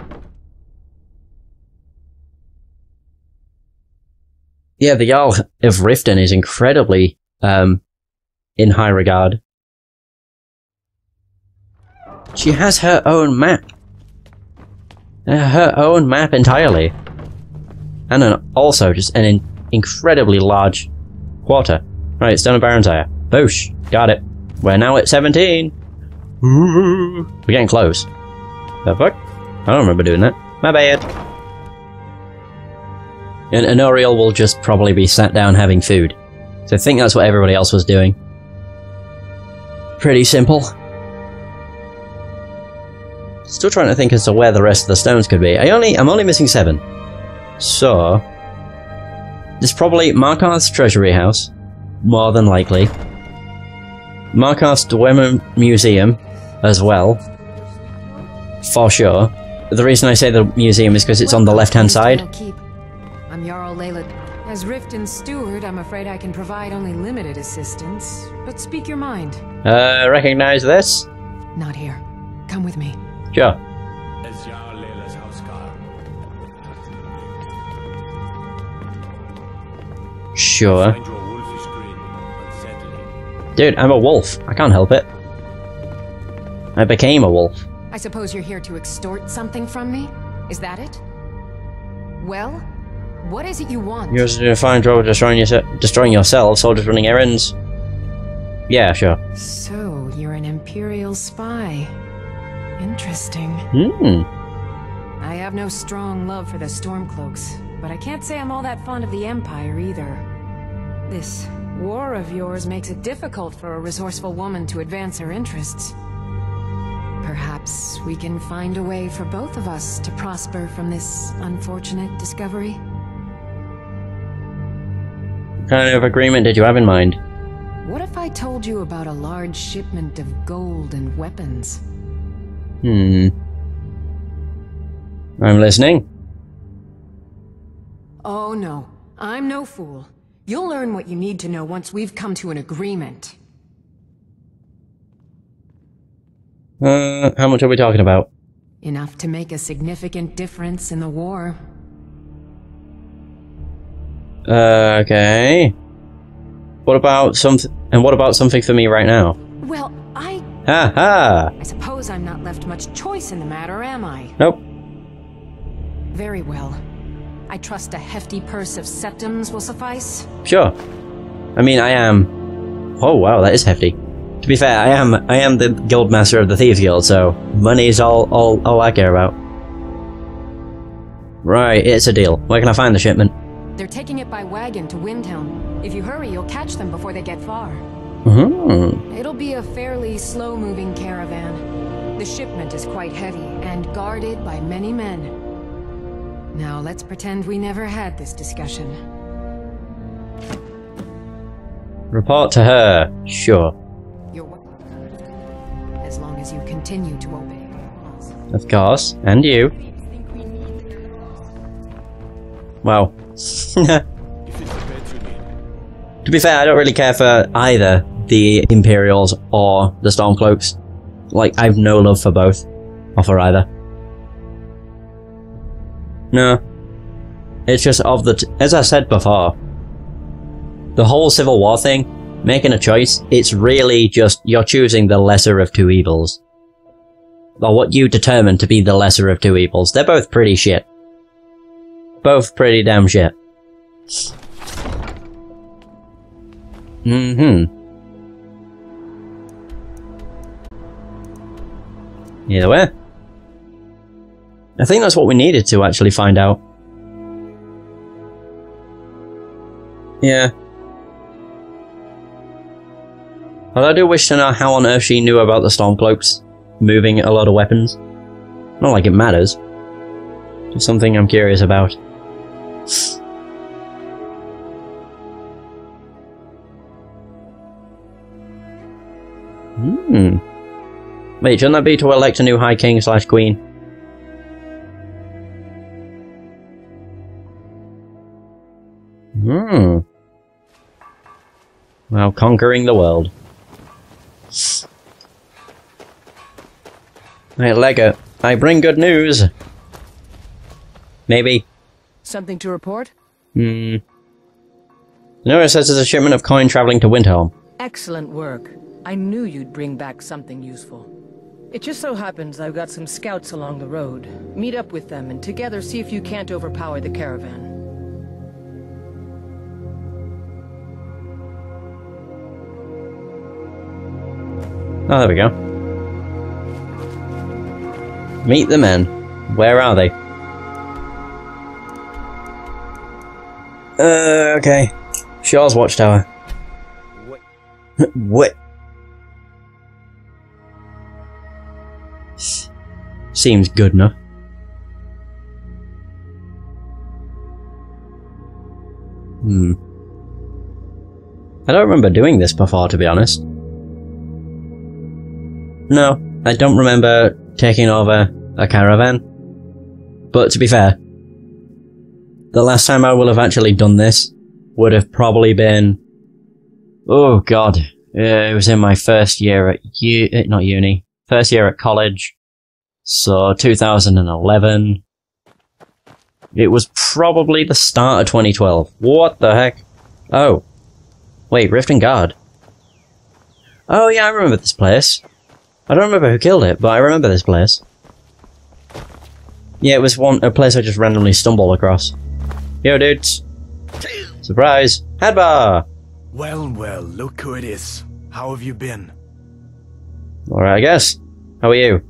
[SPEAKER 1] Yeah, the Jarl of Riften is incredibly um, in high regard. She has her own map. Uh, her own map entirely. And an, also just an in incredibly large quarter. Right, Stone of Barenziah. Boosh. Got it. We're now at 17. We're getting close. The fuck? I don't remember doing that. My bad. Anuriel will just probably be sat down having food. So I think that's what everybody else was doing. Pretty simple. Still trying to think as to where the rest of the stones could be. I only, I'm only missing seven. So, It's probably Markarth's treasury house, more than likely. Markarth's Dwemer Museum, as well, for sure. The reason I say the museum is because it's on the left-hand side.
[SPEAKER 8] Keep. I'm Jarl Leylid. As Riften's steward, I'm afraid I can provide only limited assistance. But speak your mind.
[SPEAKER 1] Uh, recognize this?
[SPEAKER 8] Not here. Come with me.
[SPEAKER 1] Sure.
[SPEAKER 6] As Jarl Laila's houseguard.
[SPEAKER 1] Sure.
[SPEAKER 6] Find your wolfish grin unsettling.
[SPEAKER 1] Dude, I'm a wolf. I can't help it. I became a wolf.
[SPEAKER 8] I suppose you're here to extort something from me? Is that it? Well, what is it you want?
[SPEAKER 1] You're doing a fine job of destroying, yourse destroying yourself, soldiers running errands. Yeah, sure.
[SPEAKER 8] So, you're an Imperial spy. Interesting.
[SPEAKER 1] Hmm.
[SPEAKER 8] I have no strong love for the Stormcloaks, but I can't say I'm all that fond of the Empire either. This war of yours makes it difficult for a resourceful woman to advance her interests. Perhaps we can find a way for both of us to prosper from this unfortunate discovery?
[SPEAKER 1] Kind of agreement did you have in mind?
[SPEAKER 8] What if I told you about a large shipment of gold and weapons?
[SPEAKER 1] Hmm. I'm listening.
[SPEAKER 8] Oh no, I'm no fool. You'll learn what you need to know once we've come to an agreement.
[SPEAKER 1] Uh, how much are we talking about?
[SPEAKER 8] Enough to make a significant difference in the war.
[SPEAKER 1] Uh, okay. What about something? And what about something for me right now?
[SPEAKER 8] Well, I...
[SPEAKER 1] Ha ha!
[SPEAKER 8] I suppose I'm not left much choice in the matter, am I?
[SPEAKER 1] Nope.
[SPEAKER 8] Very well. I trust a hefty purse of septims will suffice?
[SPEAKER 1] Sure. I mean, I am. Oh wow, that is hefty. To be fair, I am I am the guild master of the Thieves Guild, so money is all all all I care about. Right, it's a deal. Where can I find the shipment?
[SPEAKER 8] They're taking it by wagon to Windhelm. If you hurry, you'll catch them before they get far.
[SPEAKER 1] Hmm.
[SPEAKER 8] It'll be a fairly slow-moving caravan. The shipment is quite heavy and guarded by many men. Now let's pretend we never had this discussion.
[SPEAKER 1] Report to her. Sure.
[SPEAKER 8] You're welcome. As long as you continue to obey.
[SPEAKER 1] Of course. And you. Wow. [LAUGHS] to be fair, I don't really care for either the Imperials or the Stormcloaks. Like, I've no love for both. Or for either. No. It's just of the. As I said before, the whole Civil War thing, making a choice, it's really just you're choosing the lesser of two evils. Or what you determine to be the lesser of two evils. They're both pretty shit. Both pretty damn shit. Mm hmm. Either way. I think that's what we needed to actually find out. Yeah. I do wish to know how on earth she knew about the Stormcloaks moving a lot of weapons. Not like it matters. Just something I'm curious about. Hmm. Wait, shouldn't that be to elect a new High King slash Queen? Hmm. Well, conquering the world. Hey, Lego, I bring good news. Maybe.
[SPEAKER 3] Something to report?
[SPEAKER 1] Hmm. No, it says there's a shipment of coin traveling to Windhelm.
[SPEAKER 3] Excellent work. I knew you'd bring back something useful. It just so happens I've got some scouts along the road. Meet up with them and together see if you can't overpower the caravan.
[SPEAKER 1] Oh, there we go. Meet the men. Where are they? Uh, okay. Shor's Watchtower. [LAUGHS] what? Seems good enough. Hmm. I don't remember doing this before, to be honest. No, I don't remember taking over a caravan. But to be fair, the last time I will have actually done this would have probably been. Oh god. It was in my first year at u- uh, not uni, first year at college. So 2011. It was probably the start of 2012. What the heck? Oh. Wait, Rift and Guard. Oh yeah, I remember this place. I don't remember who killed it, but I remember this place. Yeah, it was one a place I just randomly stumbled across. Yo, dudes. Surprise! Hadvar!
[SPEAKER 9] Well, well, look who it is. How have you been?
[SPEAKER 1] Alright, I guess. How are you?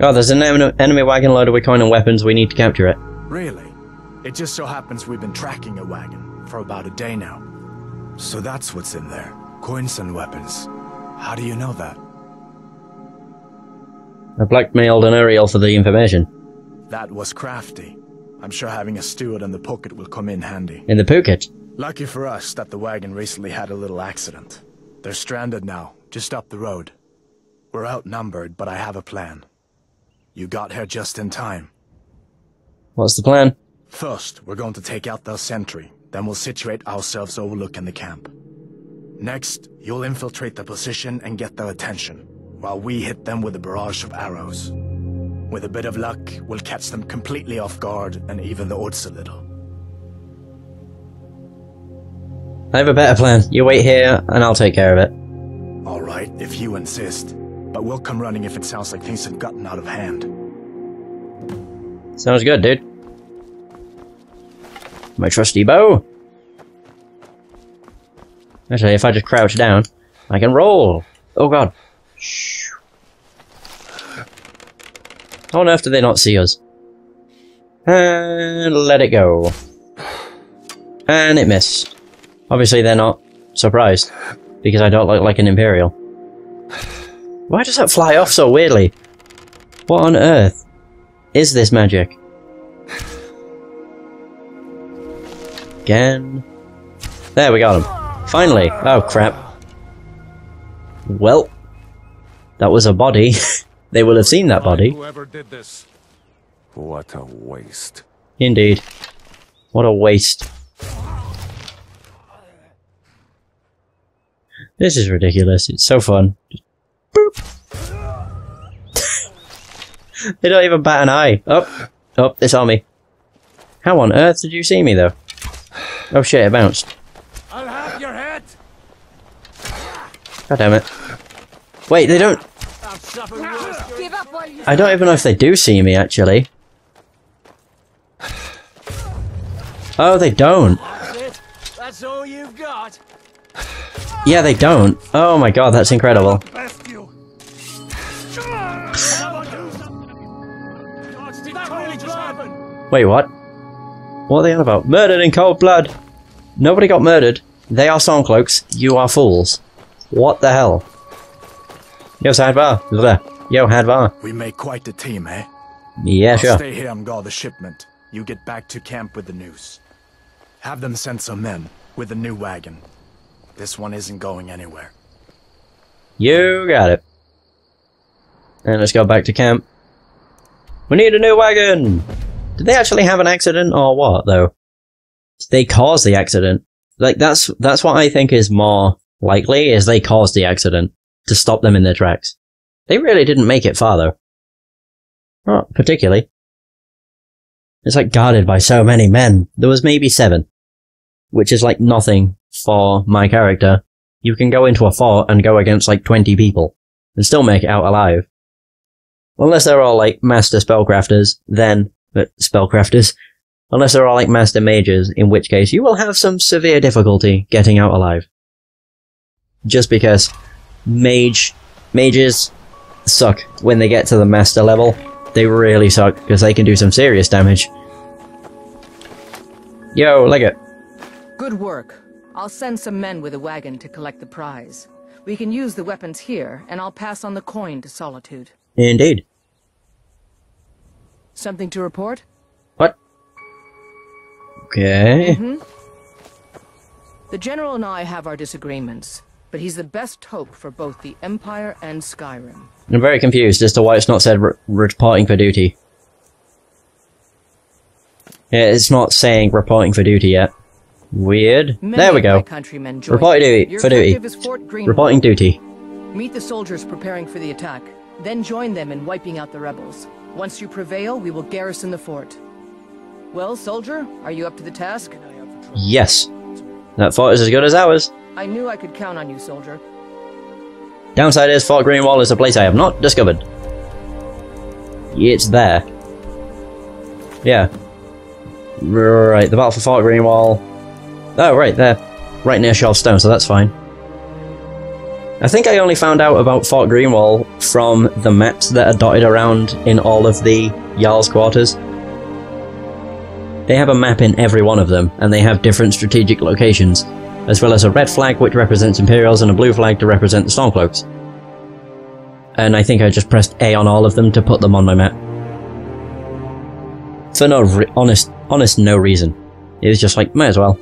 [SPEAKER 1] Oh, there's an enemy wagon loaded with coin and weapons. We need to capture it.
[SPEAKER 9] Really? It just so happens we've been tracking a wagon for about a day now. So that's what's in there. Coins and weapons. How do you know that?
[SPEAKER 1] I blackmailed Anuriel for the information.
[SPEAKER 9] That was crafty. I'm sure having a steward in the pocket will come in handy.
[SPEAKER 1] In the pocket?
[SPEAKER 9] Lucky for us that the wagon recently had a little accident. They're stranded now, just up the road. We're outnumbered, but I have a plan. You got here just in time.
[SPEAKER 1] What's the plan?
[SPEAKER 9] First, we're going to take out their sentry, then we'll situate ourselves overlooking the camp. Next, you'll infiltrate the position and get their attention, while we hit them with a barrage of arrows. With a bit of luck, we'll catch them completely off guard and even the odds a little.
[SPEAKER 1] I have a better plan. You wait here, and I'll take care of it.
[SPEAKER 9] Alright, if you insist. But we'll come running if it sounds like things have gotten out of hand.
[SPEAKER 1] Sounds good, dude. My trusty bow. Actually, if I just crouch down, I can roll. Oh god. Shh. How on earth do they not see us? And let it go. And it missed. Obviously they're not surprised, because I don't look like an Imperial. Why does that fly off so weirdly? What on earth is this magic? Again. There, we got him. Finally. Oh, crap. Well, that was a body. [LAUGHS] they will have seen that body.
[SPEAKER 5] Whoever did this.
[SPEAKER 6] What a waste.
[SPEAKER 1] Indeed. What a waste. This is ridiculous. It's so fun. Just boop. [LAUGHS] they don't even bat an eye. Oh, oh, they saw me. How on earth did you see me though? Oh shit, it bounced.
[SPEAKER 5] I'll have your head.
[SPEAKER 1] God damn it. Wait, they don't.
[SPEAKER 5] I'll suffer ah, worse.
[SPEAKER 10] Give up while you
[SPEAKER 1] I don't even know if they do see me actually. Oh, they don't.
[SPEAKER 5] That's all you've got.
[SPEAKER 1] Yeah, they don't. Oh my god, that's incredible.
[SPEAKER 5] Best you. God, did that really just happen?
[SPEAKER 1] Wait, what? What are they on about? Murdered in cold blood! Nobody got murdered. They are Stormcloaks. You are fools. What the hell? Yo. Blah. Yo, Hadvar.
[SPEAKER 9] We make quite the team, eh?
[SPEAKER 1] Yeah,
[SPEAKER 9] I'll
[SPEAKER 1] sure.
[SPEAKER 9] stay here and guard the shipment. You get back to camp with the news. Have them send some men with the new wagon. This one isn't going anywhere.
[SPEAKER 1] You got it. And let's go back to camp. We need a new wagon! Did they actually have an accident or what, though? Did they cause the accident. Like that's that's what I think is more likely is they caused the accident to stop them in their tracks. They really didn't make it far though. Not particularly. It's like guarded by so many men. There was maybe seven. Which is like nothing for my character. You can go into a fort and go against like 20 people and still make it out alive. Unless they're all like master spellcrafters, then, but spellcrafters, unless they're all like master mages, in which case you will have some severe difficulty getting out alive. Just because mage, mages suck when they get to the master level. They really suck because they can do some serious damage. Yo, like it.
[SPEAKER 3] Good work. I'll send some men with a wagon to collect the prize. We can use the weapons here, and I'll pass on the coin to Solitude.
[SPEAKER 1] Indeed.
[SPEAKER 3] Something to report?
[SPEAKER 1] What? Okay.
[SPEAKER 3] hmm The General and I have our disagreements, but he's the best hope for both the Empire and Skyrim.
[SPEAKER 1] I'm very confused as to why it's not said re- reporting for duty. Yeah, it's not saying reporting for duty yet. Weird.
[SPEAKER 3] Many
[SPEAKER 1] there we go.
[SPEAKER 3] my countrymen joined
[SPEAKER 1] Reporting duty for duty.
[SPEAKER 3] objective is Fort Greenwall.
[SPEAKER 1] Reporting duty.
[SPEAKER 3] Meet the soldiers preparing for the attack, then join them in wiping out the rebels. Once you prevail, we will garrison the fort. Well, soldier, are you up to the task?
[SPEAKER 1] Yes. That fort is as good as ours.
[SPEAKER 3] I knew I could count on you, soldier.
[SPEAKER 1] Downside is Fort Greenwall is a place I have not discovered. It's there. Yeah. Right, the battle for Fort Greenwall. Oh, right, there. Right near Shelf Stone, so that's fine. I think I only found out about Fort Greenwall from the maps that are dotted around in all of the Jarl's quarters. They have a map in every one of them, and they have different strategic locations, as well as a red flag which represents Imperials and a blue flag to represent the Stormcloaks. And I think I just pressed A on all of them to put them on my map. For no honest, honest no reason. It was just like, might as well.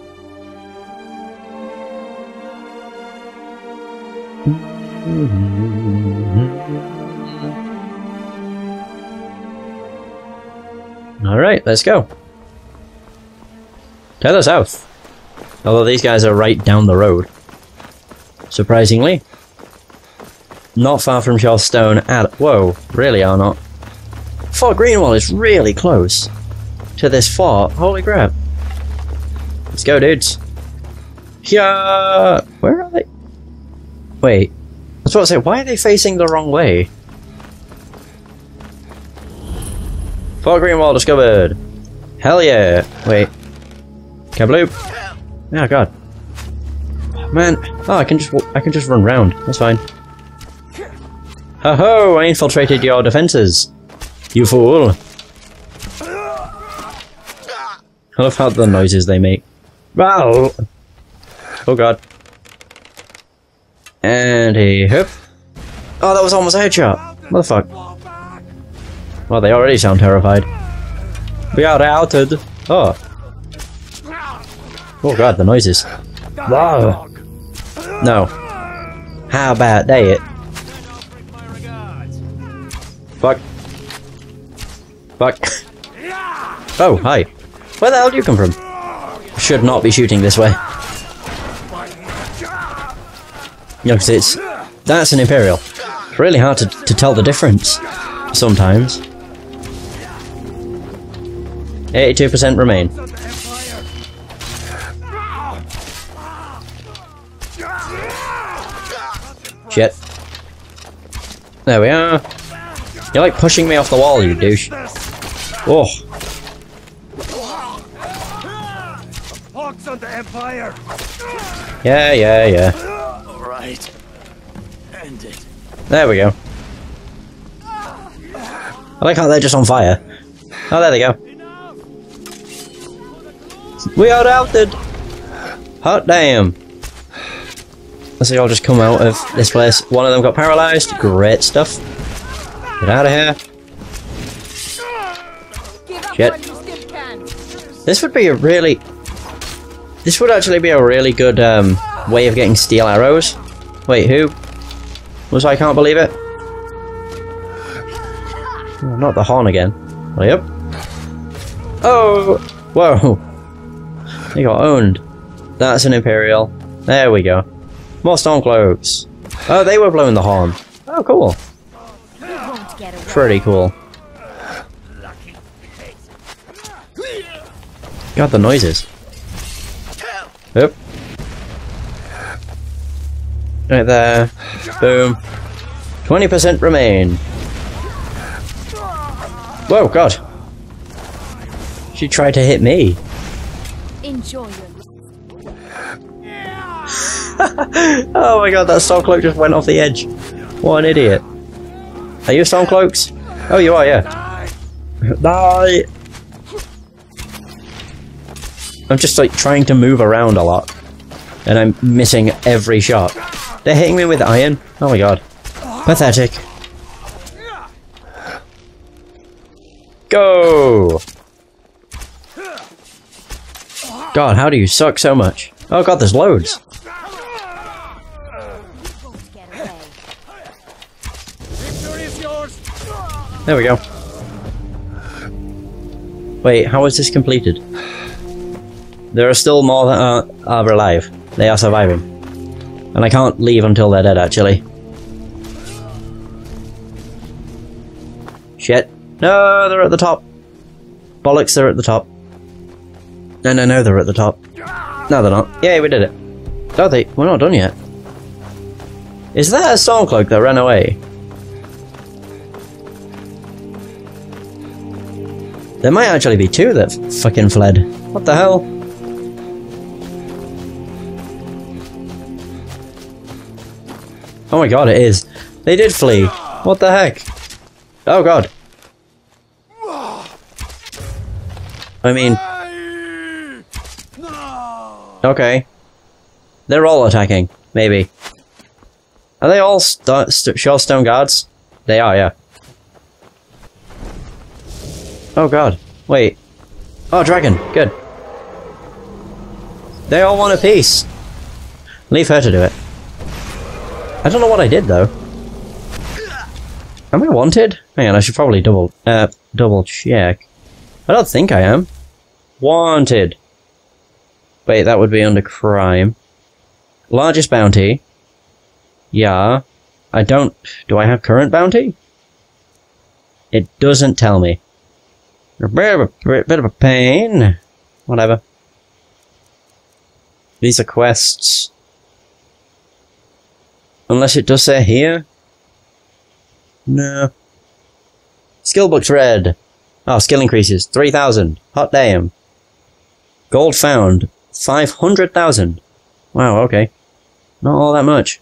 [SPEAKER 1] Alright, let's go. To the south. Although these guys are right down the road. Surprisingly. Not far from Shelstone at- whoa, really are not. Fort Greenwall is really close to this fort. Holy crap. Let's go, dudes. Yeah, where are they? Wait, I was about to say, why are they facing the wrong way? Fort Greenwall discovered. Hell yeah. Wait. Kabloop. Oh god. Man, oh, I can just I can just run round. That's fine. Ho ho! I infiltrated your defenses. You fool. I love how the noises they make. Wow. Oh god. And a hip. Oh, that was almost a headshot. Motherfuck. Well, they already sound terrified. We are routed. Oh. Oh god, the noises. Wow. No. How about that? Fuck. Fuck. Oh, hi. Where the hell do you come from? Should not be shooting this way. Yeah, 'cause it's... That's an Imperial. It's really hard to, to tell the difference. Sometimes. 82% remain. Shit. There we are. You're like pushing me off the wall, you douche. Oh.
[SPEAKER 11] Hawks on the Empire!
[SPEAKER 1] Yeah, yeah, yeah.
[SPEAKER 11] Alright. End it.
[SPEAKER 1] There we go. I like how they're just on fire. Oh, there they go. We are outed! Hot damn. Let's see, I'll just come out of this place. One of them got paralyzed. Great stuff. Get out of here. Shit. This would be a really... This would actually be a really good um, way of getting steel arrows. Wait, who? Was I can't believe it? Oh, not the horn again. Oh, yep. Oh! Whoa! [LAUGHS] They got owned. That's an Imperial. There we go. More Stormcloaks. Oh, they were blowing the horn. Oh, cool. Pretty cool. God, the noises. Yep. Right there. Boom. 20% remain. Whoa, God. She tried to hit me.
[SPEAKER 10] Enjoy your [LAUGHS]
[SPEAKER 1] oh my god, that Stormcloak just went off the edge. What an idiot. Are you Stormcloaks? Oh, you are, yeah. Die! I'm just like trying to move around a lot. And I'm missing every shot. They're hitting me with iron? Oh my god. Pathetic. Go! God, how do you suck so much? Oh god, there's loads. There we go. Wait, how is this completed? There are still more that are, are alive. They are surviving. And I can't leave until they're dead, actually. Shit. No, they're at the top. Bollocks, they're at the top. No, no, no, they're at the top. No, they're not. Yay, we did it. Oh, they- we're not done yet. Is that a Stormcloak that ran away? There might actually be two that fucking fled. What the hell? Oh my god, it is. They did flee. What the heck? Oh god. I mean... Okay. They're all attacking. Maybe. Are they all st st Shor's Stone guards? They are, yeah. Oh god. Wait. Oh, dragon. Good. They all want a piece. Leave her to do it. I don't know what I did, though. Am I wanted? On, I should probably double, uh, double check. I don't think I am. Wanted. Wait, that would be under crime. Largest bounty. Yeah. I don't... Do I have current bounty? It doesn't tell me. A bit of a, bit of a pain. Whatever. These are quests. Unless it does say here? No. Skill books read. Oh, skill increases. 3,000. Hot damn. Gold found. 500,000. Wow, okay. Not all that much.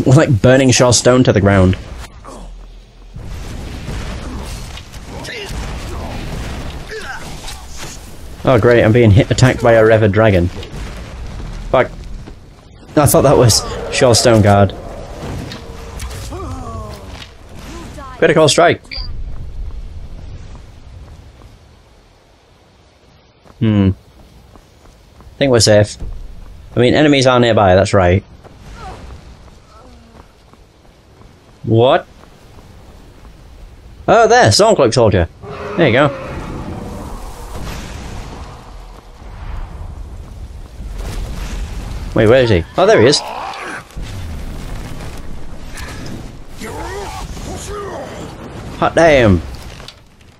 [SPEAKER 1] [LAUGHS] like burning Shor's Stone to the ground. Oh great, I'm being hit attacked by a revered dragon. Fuck. I thought that was Shor's Stone Guard. Critical strike! Hmm. I think we're safe. I mean, enemies are nearby, that's right. What? Oh, there! Stormcloak Soldier! There you go. Wait, where is he? Oh, there he is. Hot damn!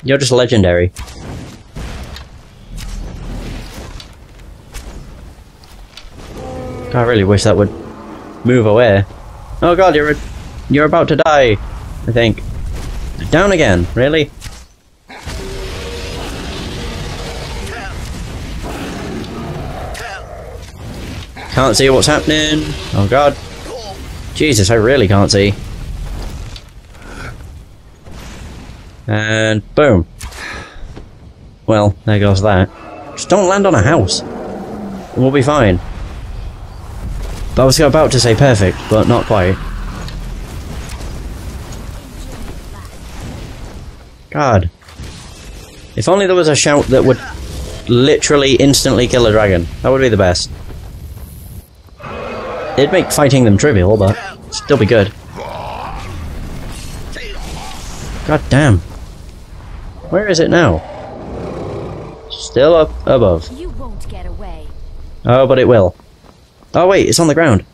[SPEAKER 1] You're just legendary. I really wish that would move away. Oh god, you're you're about to die. I think. Down again, really? Can't see what's happening. Oh god. Jesus, I really can't see. And boom. Well, there goes that. Just don't land on a house. We'll be fine. I was about to say perfect, but not quite. God. If only there was a shout that would literally instantly kill a dragon. That would be the best. It'd make fighting them trivial, but still be good. God damn. Where is it now? Still up above.
[SPEAKER 10] You won't get away.
[SPEAKER 1] Oh, but it will. Oh wait, it's on the ground.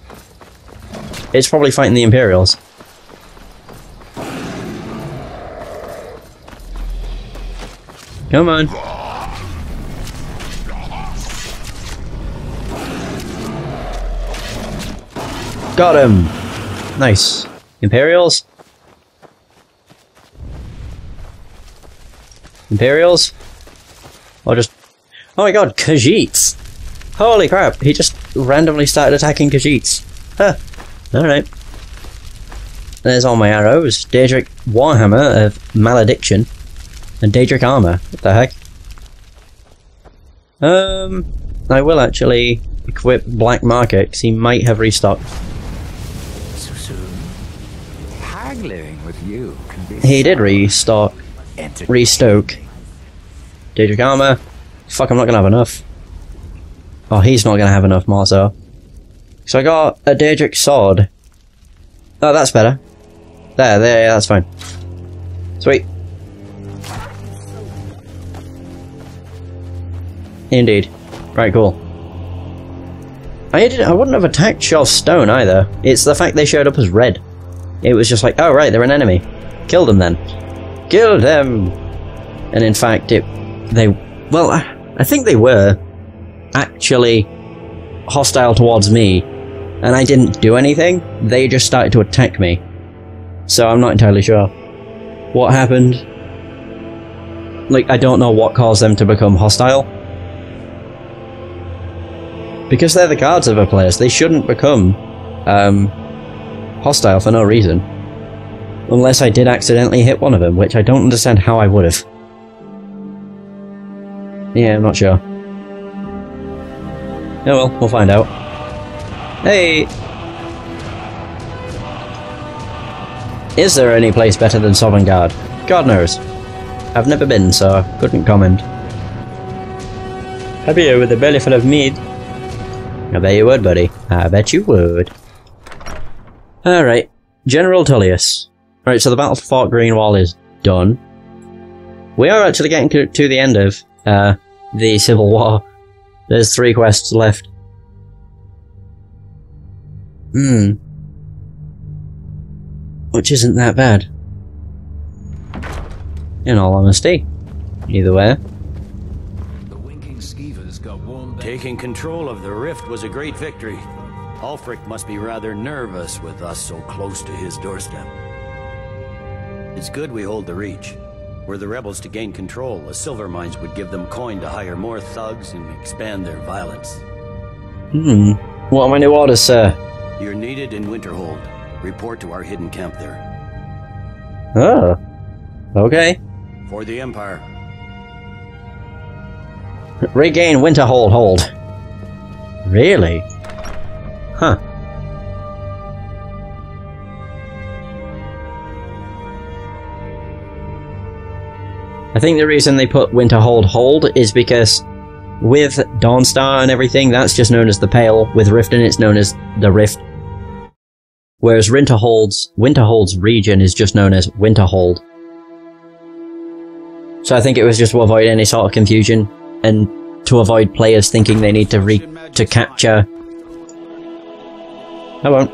[SPEAKER 1] It's probably fighting the Imperials. Come on. Got him! Nice. Imperials? Imperials? Or just... Oh my god, Khajiits! Holy crap, he just randomly started attacking Khajiits. Huh. Alright. There's all my arrows. Daedric Warhammer of Malediction. And Daedric Armor. What the heck? Um, I will actually equip Black Market, because he might have restocked.
[SPEAKER 11] Haggling with you
[SPEAKER 1] He did restock. Restoke. Daedric Armor. Fuck, I'm not gonna have enough. Oh, he's not gonna have enough more so. I got a Daedric Sword. Oh, that's better. There, there, yeah, that's fine. Sweet. Indeed. Right, cool. I did I wouldn't have attacked Shor's Stone either. It's the fact they showed up as red. It was just like, oh right, they're an enemy. Kill them then. Kill them! And in fact, it... They... Well, I, think they were actually hostile towards me, and I didn't do anything. They just started to attack me. So I'm not entirely sure what happened. Like, I don't know what caused them to become hostile. Because they're the guards of a place, they shouldn't become um, hostile for no reason. Unless I did accidentally hit one of them, which I don't understand how I would have. Yeah, I'm not sure. Oh well, we'll find out. Hey! Is there any place better than Sovngarde? God knows. I've never been, so couldn't comment. Happier with a belly full of meat. I bet you would, buddy. I bet you would. Alright. General Tullius. Alright, so the Battle for Fort Greenwall is done. We are actually getting to the end of uh, the Civil War. There's three quests left. Hmm. Which isn't that bad. In all honesty. Either way.
[SPEAKER 2] Taking control of the rift was a great victory. Ulfric must be rather nervous with us so close to his doorstep. It's good we hold the Reach. Were the rebels to gain control, the silver mines would give them coin to hire more thugs and expand their violence.
[SPEAKER 1] Hmm. What are my new orders, sir?
[SPEAKER 2] You're needed in Winterhold. Report to our hidden camp there.
[SPEAKER 1] Oh. Okay.
[SPEAKER 2] For the Empire.
[SPEAKER 1] Regain Winterhold hold. Really? Huh. I think the reason they put Winterhold hold is because with Dawnstar and everything, that's just known as the Pale. With Riften, it's known as the Rift. Whereas Winterhold's Winterhold's region is just known as Winterhold. So I think it was just to avoid any sort of confusion and to avoid players thinking they need to re to capture. I won't.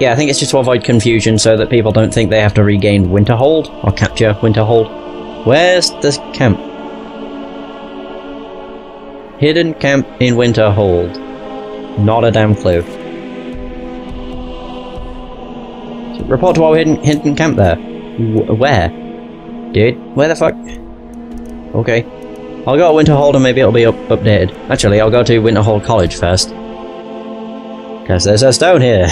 [SPEAKER 1] Yeah, I think it's just to avoid confusion so that people don't think they have to regain Winterhold or capture Winterhold. Where's this camp? Hidden camp in Winterhold. Not a damn clue. So report to our hidden hidden camp there. W where? Dude, where the fuck? Okay. I'll go to Winterhold and maybe it'll be up updated. Actually, I'll go to Winterhold College first. Because there's a stone here.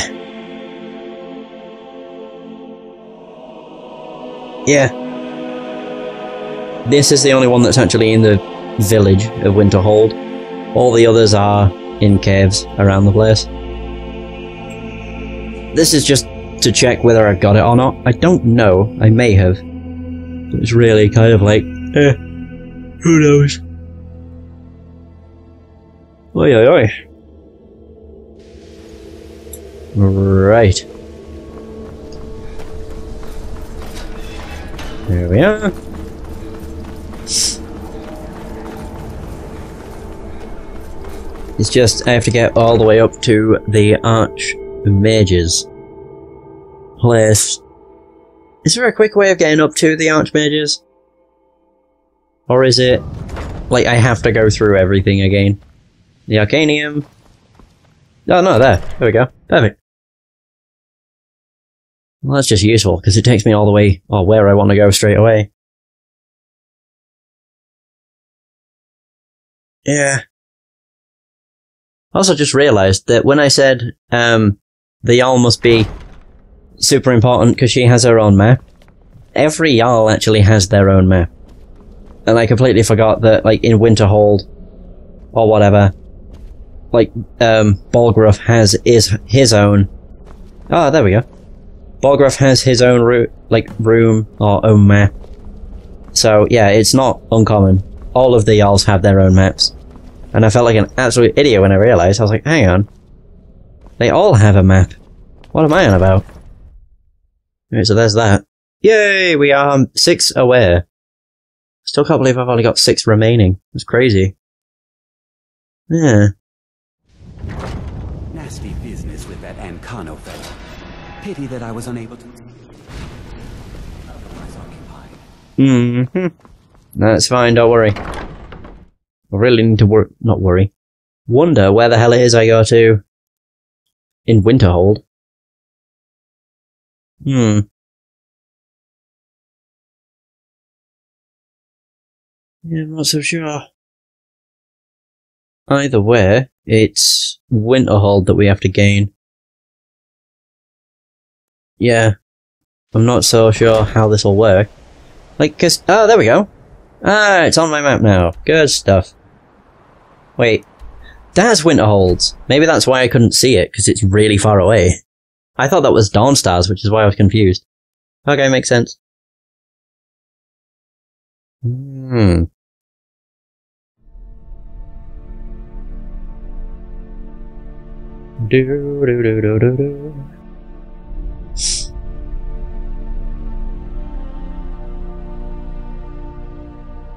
[SPEAKER 1] Yeah. This is the only one that's actually in the village of Winterhold. All the others are in caves around the place. This is just to check whether I've got it or not. I don't know. I may have. It's really kind of like, eh, who knows? Oi, oi, oi. Right. There we are. It's just I have to get all the way up to the Archmage's place. Is there a quick way of getting up to the Archmage's? Or is it like I have to go through everything again? The Arcanaeum. Oh no, there. There we go. Perfect. Well, that's just useful, because it takes me all the way, or where I want to go straight away. Yeah. I also just realised that when I said, um, the Jarl must be super important because she has her own map, every Jarl actually has their own map. And I completely forgot that, like, in Winterhold, or whatever, like, um, has is his own. Ah, there we go. Balgruuf has his own route, like, room, or own map. So, yeah, it's not uncommon. All of the Jarls have their own maps. And I felt like an absolute idiot when I realised. I was like, hang on. They all have a map. What am I on about? Right, so there's that. Yay! We are um, six aware. Still can't believe I've only got six remaining. It's crazy. Yeah.
[SPEAKER 11] Pity that I was unable to... Occupied.
[SPEAKER 1] hmm That's fine, don't worry. I really need to wor- not worry. Wonder where the hell it is I go to in Winterhold. Hmm. Yeah, I'm not so sure. Either way, it's Winterhold that we have to gain. Yeah. I'm not so sure how this will work. Like, cause, oh, there we go. Ah, it's on my map now. Good stuff. Wait. That's Winterholds. Maybe that's why I couldn't see it, because it's really far away. I thought that was Dawnstars, which is why I was confused. Okay, makes sense. Hmm. Do do do do do do.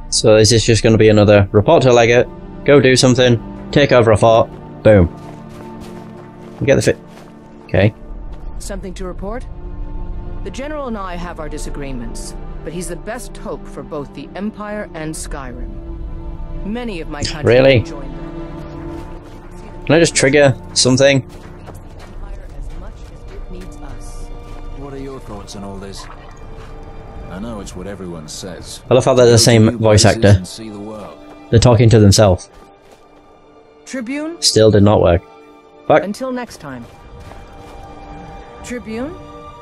[SPEAKER 1] So is this just going to be another report to Legate, go do something, take over a fort, boom. Get the fit. Okay.
[SPEAKER 3] Something to report? The General and I have our disagreements, but he's the best hope for both the Empire and Skyrim. Many of my countrymen
[SPEAKER 1] Really? Can I just trigger something?
[SPEAKER 12] Your thoughts on all this? I know it's what everyone says.
[SPEAKER 1] I love how they're the same voice actor.
[SPEAKER 12] the.
[SPEAKER 1] They're talking to themselves.
[SPEAKER 3] Tribune,
[SPEAKER 1] Still did not work. Fuck.
[SPEAKER 3] until next time. Tribune?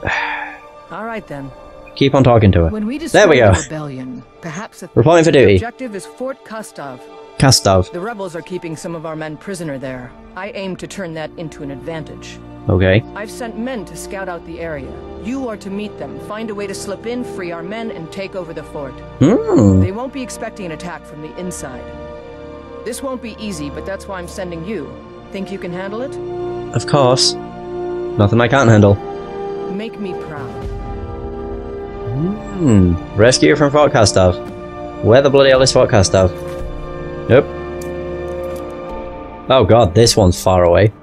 [SPEAKER 3] [SIGHS] All right then.
[SPEAKER 1] Keep on talking to her.
[SPEAKER 3] When we
[SPEAKER 1] There we go.
[SPEAKER 3] rebellion, perhaps the
[SPEAKER 1] Reporting for duty.
[SPEAKER 3] objective is Fort Kustov.
[SPEAKER 1] Kastav.
[SPEAKER 3] The rebels are keeping some of our men prisoner there. I aim to turn that into an advantage.
[SPEAKER 1] Okay.
[SPEAKER 3] I've sent men to scout out the area. You are to meet them, find a way to slip in, free our men, and take over the fort.
[SPEAKER 1] Hmm.
[SPEAKER 3] They won't be expecting an attack from the inside. This won't be easy, but that's why I'm sending you. Think you can handle it?
[SPEAKER 1] Of course. Nothing I can't handle.
[SPEAKER 3] Make me proud.
[SPEAKER 1] Hmm. Rescue from Fort Kastav. Where the bloody hell is Fort Kastav? Nope. Oh god, this one's far away.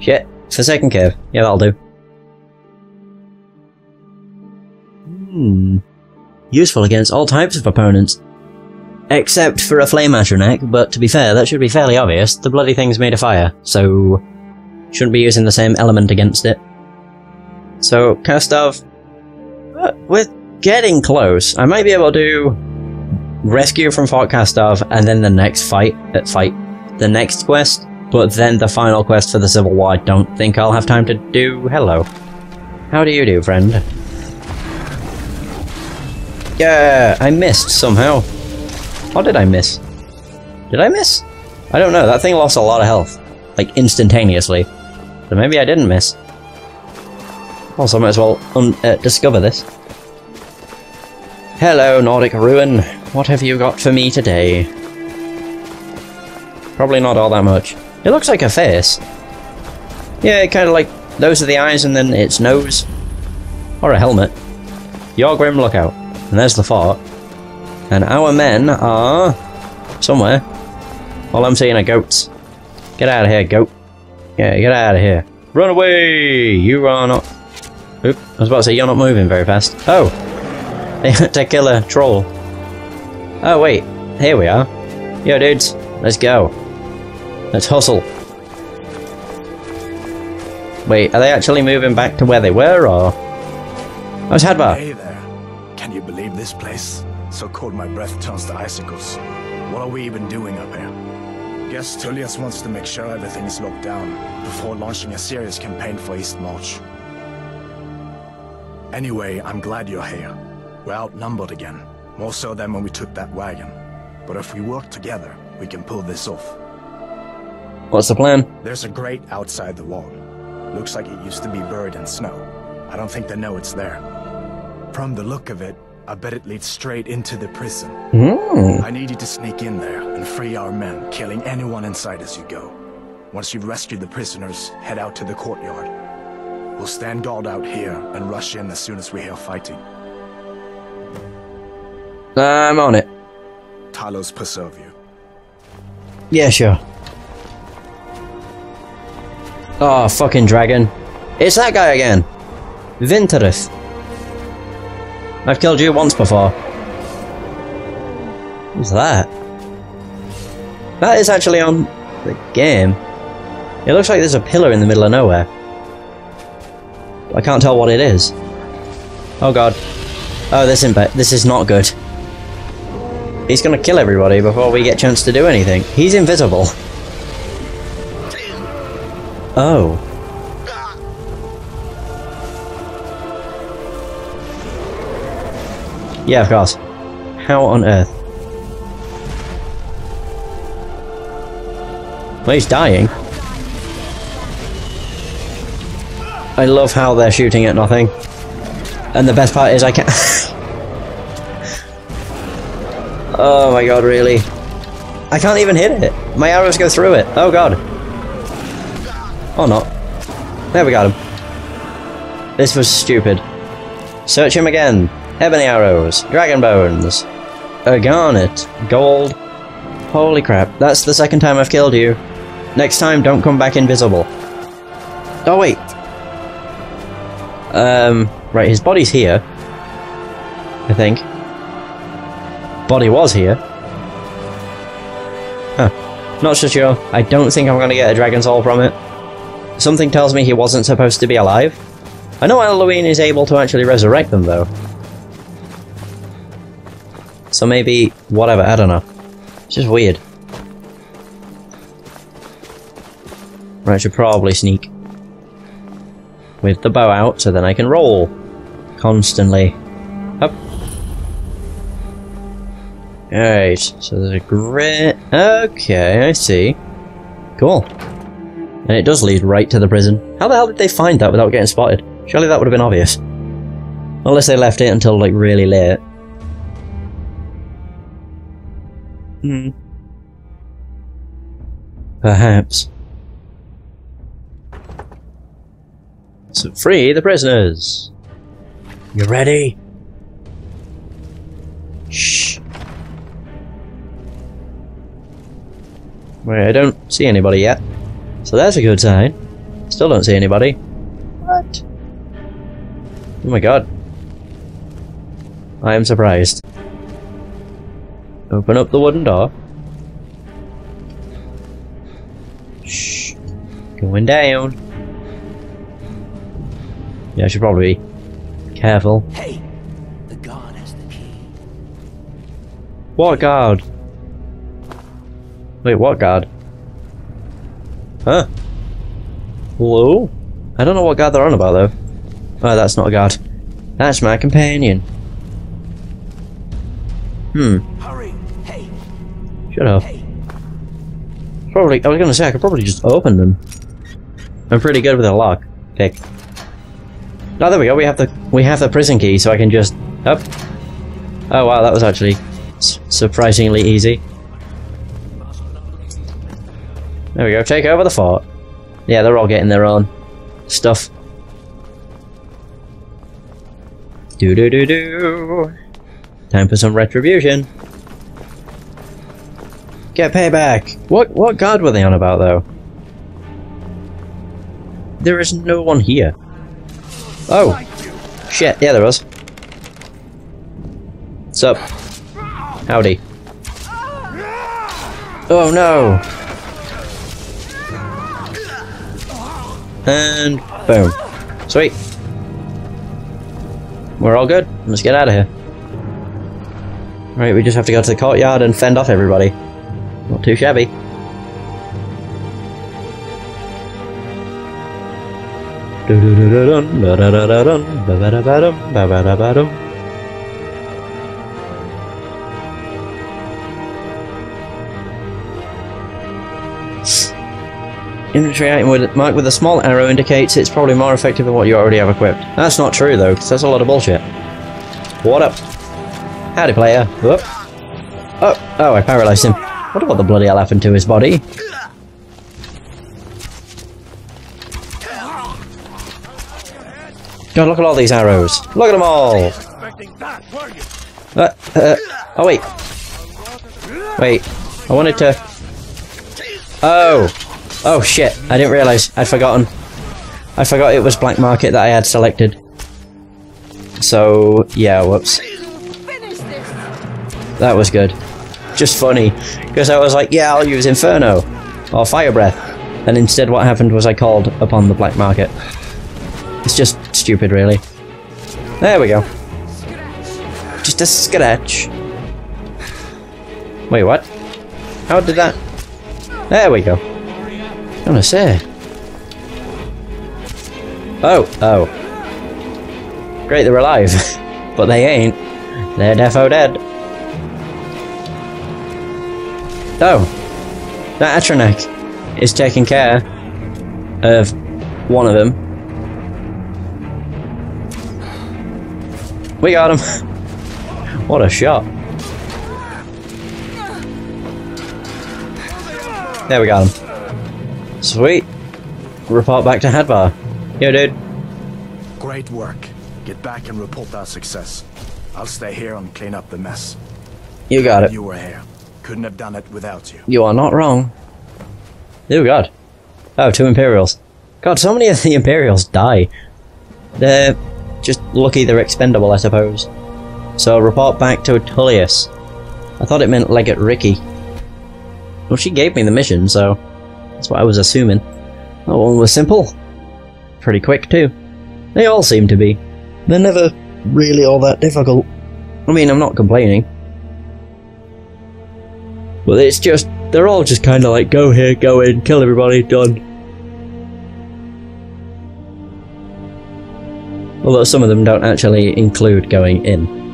[SPEAKER 1] Shit. Forsaken Cave. Yeah, that'll do. Hmm. Useful against all types of opponents. Except for a flame atronach, but to be fair, that should be fairly obvious. The bloody thing's made of fire, so... Shouldn't be using the same element against it. So, Kastav... uh, We're getting close. I might be able to rescue from Fort Kastav and then the next fight, uh, fight, the next quest, but then the final quest for the Civil War I don't think I'll have time to do. Hello. How do you do, friend? Yeah, I missed somehow. How did I miss? Did I miss? I don't know, that thing lost a lot of health. Like, instantaneously. So maybe I didn't miss. Also, might as well un uh, discover this. Hello, Nordic Ruin. What have you got for me today? Probably not all that much. It looks like a face. Yeah, kind of like those are the eyes and then its nose. Or a helmet. Your grim lookout. And there's the fort. And our men are... somewhere. All I'm seeing are goats. Get out of here, goat. Yeah, get out of here. Run away! You are not... Oop, I was about to say, you're not moving very fast. Oh! To kill a troll. Oh, wait. Here we are. Yo, dudes. Let's go. Let's hustle. Wait, are they actually moving back to where they were, or...? Oh, it's Hadvar.
[SPEAKER 9] Hey there. Can you believe this place? So cold my breath turns to icicles. What are we even doing up here? Guess Tullius wants to make sure everything is locked down before launching a serious campaign for East March. Anyway, I'm glad you're here. We're outnumbered again, more so than when we took that wagon. But if we work together, we can pull this off.
[SPEAKER 1] What's the plan?
[SPEAKER 9] There's a grate outside the wall. Looks like it used to be buried in snow. I don't think they know it's there. From the look of it, I bet it leads straight into the prison.
[SPEAKER 1] Hmm.
[SPEAKER 9] I need you to sneak in there and free our men, killing anyone inside as you go. Once you've rescued the prisoners, head out to the courtyard. We'll stand guard out here and rush in as soon as we hear fighting.
[SPEAKER 1] I'm on it.
[SPEAKER 9] Talos preserve you.
[SPEAKER 1] Yeah, sure. Oh, fucking dragon. It's that guy again. Vinterith. I've killed you once before. Who's that? That is actually on the game. It looks like there's a pillar in the middle of nowhere. I can't tell what it is. Oh god. Oh, this this is not good. He's gonna kill everybody before we get a chance to do anything. He's invisible. Oh. Yeah, of course. How on earth? Well, he's dying. I love how they're shooting at nothing. And the best part is I can't... [LAUGHS] oh my god, really? I can't even hit it. My arrows go through it. Oh god. Or not. There we got him. This was stupid. Search him again. Ebony arrows. Dragon bones. A garnet. Gold. Holy crap. That's the second time I've killed you. Next time, don't come back invisible. Oh, wait. Um, right, his body's here. I think. Body was here. Huh. Not so sure. I don't think I'm gonna get a dragon soul from it. Something tells me he wasn't supposed to be alive. I know Alduin is able to actually resurrect them, though. So maybe... whatever, I don't know. It's just weird. Right, I should probably sneak. With the bow out, so then I can roll. Constantly. Up. Alright, so there's a grit. Okay, I see. Cool. And it does lead right to the prison. How the hell did they find that without getting spotted? Surely that would have been obvious. Unless they left it until, like, really late. Hmm. Perhaps. So free the prisoners! You ready? Shh. Wait, I don't see anybody yet. So that's a good sign. Still don't see anybody. What? Oh my god. I am surprised. Open up the wooden door. Shh. Going down. Yeah, I should probably be careful.
[SPEAKER 7] Hey, the guard has the key.
[SPEAKER 1] What guard? Wait, what guard? Huh? Hello? I don't know what guard they're on about though. Oh, that's not a guard. That's my companion. Hmm.
[SPEAKER 7] Hurry. Hey.
[SPEAKER 1] Shut up. Probably, I was gonna say, I could probably just open them. I'm pretty good with a lock. Pick. Oh, there we go. We have the we have the prison key, so I can just up. Oh wow, that was actually surprisingly easy. There we go. Take over the fort. Yeah, they're all getting their own stuff. Do do do do. Time for some retribution. Get payback. What what guard were they on about though? there is no one here. Oh. Shit, yeah there was. What's up? Howdy. Oh no! And boom. Sweet. We're all good. Let's get out of here. Right, we just have to go to the courtyard and fend off everybody. Not too shabby. Inventory item with, marked with a small arrow indicates it's probably more effective than what you already have equipped. That's not true though, because that's a lot of bullshit. What up? Howdy player. Whoop. Oh, oh, I paralysed him. What the bloody hell happened to his body. God, look at all these arrows. Look at them all! Uh, uh, oh wait. Wait, I wanted to... Oh! Oh shit, I didn't realise. I'd forgotten. I forgot it was Black Market that I had selected. So, yeah, whoops. That was good. Just funny. Because I was like, yeah, I'll use Inferno. Or Fire Breath. And instead what happened was I called upon the Black Market. It's just stupid, really. There we go. Just a scratch. Wait, what? How did that... There we go. Gonna say. Oh, oh. Great, they're alive. [LAUGHS] but they ain't. They're defo dead. Oh. That Atronach is taking care of one of them. We got him. [LAUGHS] what a shot. There we got him. Sweet. Report back to Hadvar. Yo, dude.
[SPEAKER 9] Great work. Get back and report our success. I'll stay here and clean up the mess.
[SPEAKER 1] You got it.
[SPEAKER 9] You were here. Couldn't have done it without you.
[SPEAKER 1] You are not wrong. Oh god. Oh, two Imperials. God, so many of the Imperials die. They're just lucky they're expendable, I suppose. So, report back to Tullius. I thought it meant Legate Rikke. Well, she gave me the mission, so that's what I was assuming. That one was simple. Pretty quick, too. They all seem to be. They're never really all that difficult. I mean, I'm not complaining. But it's just, they're all just kind of like, go here, go in, kill everybody, done. Although some of them don't actually include going in.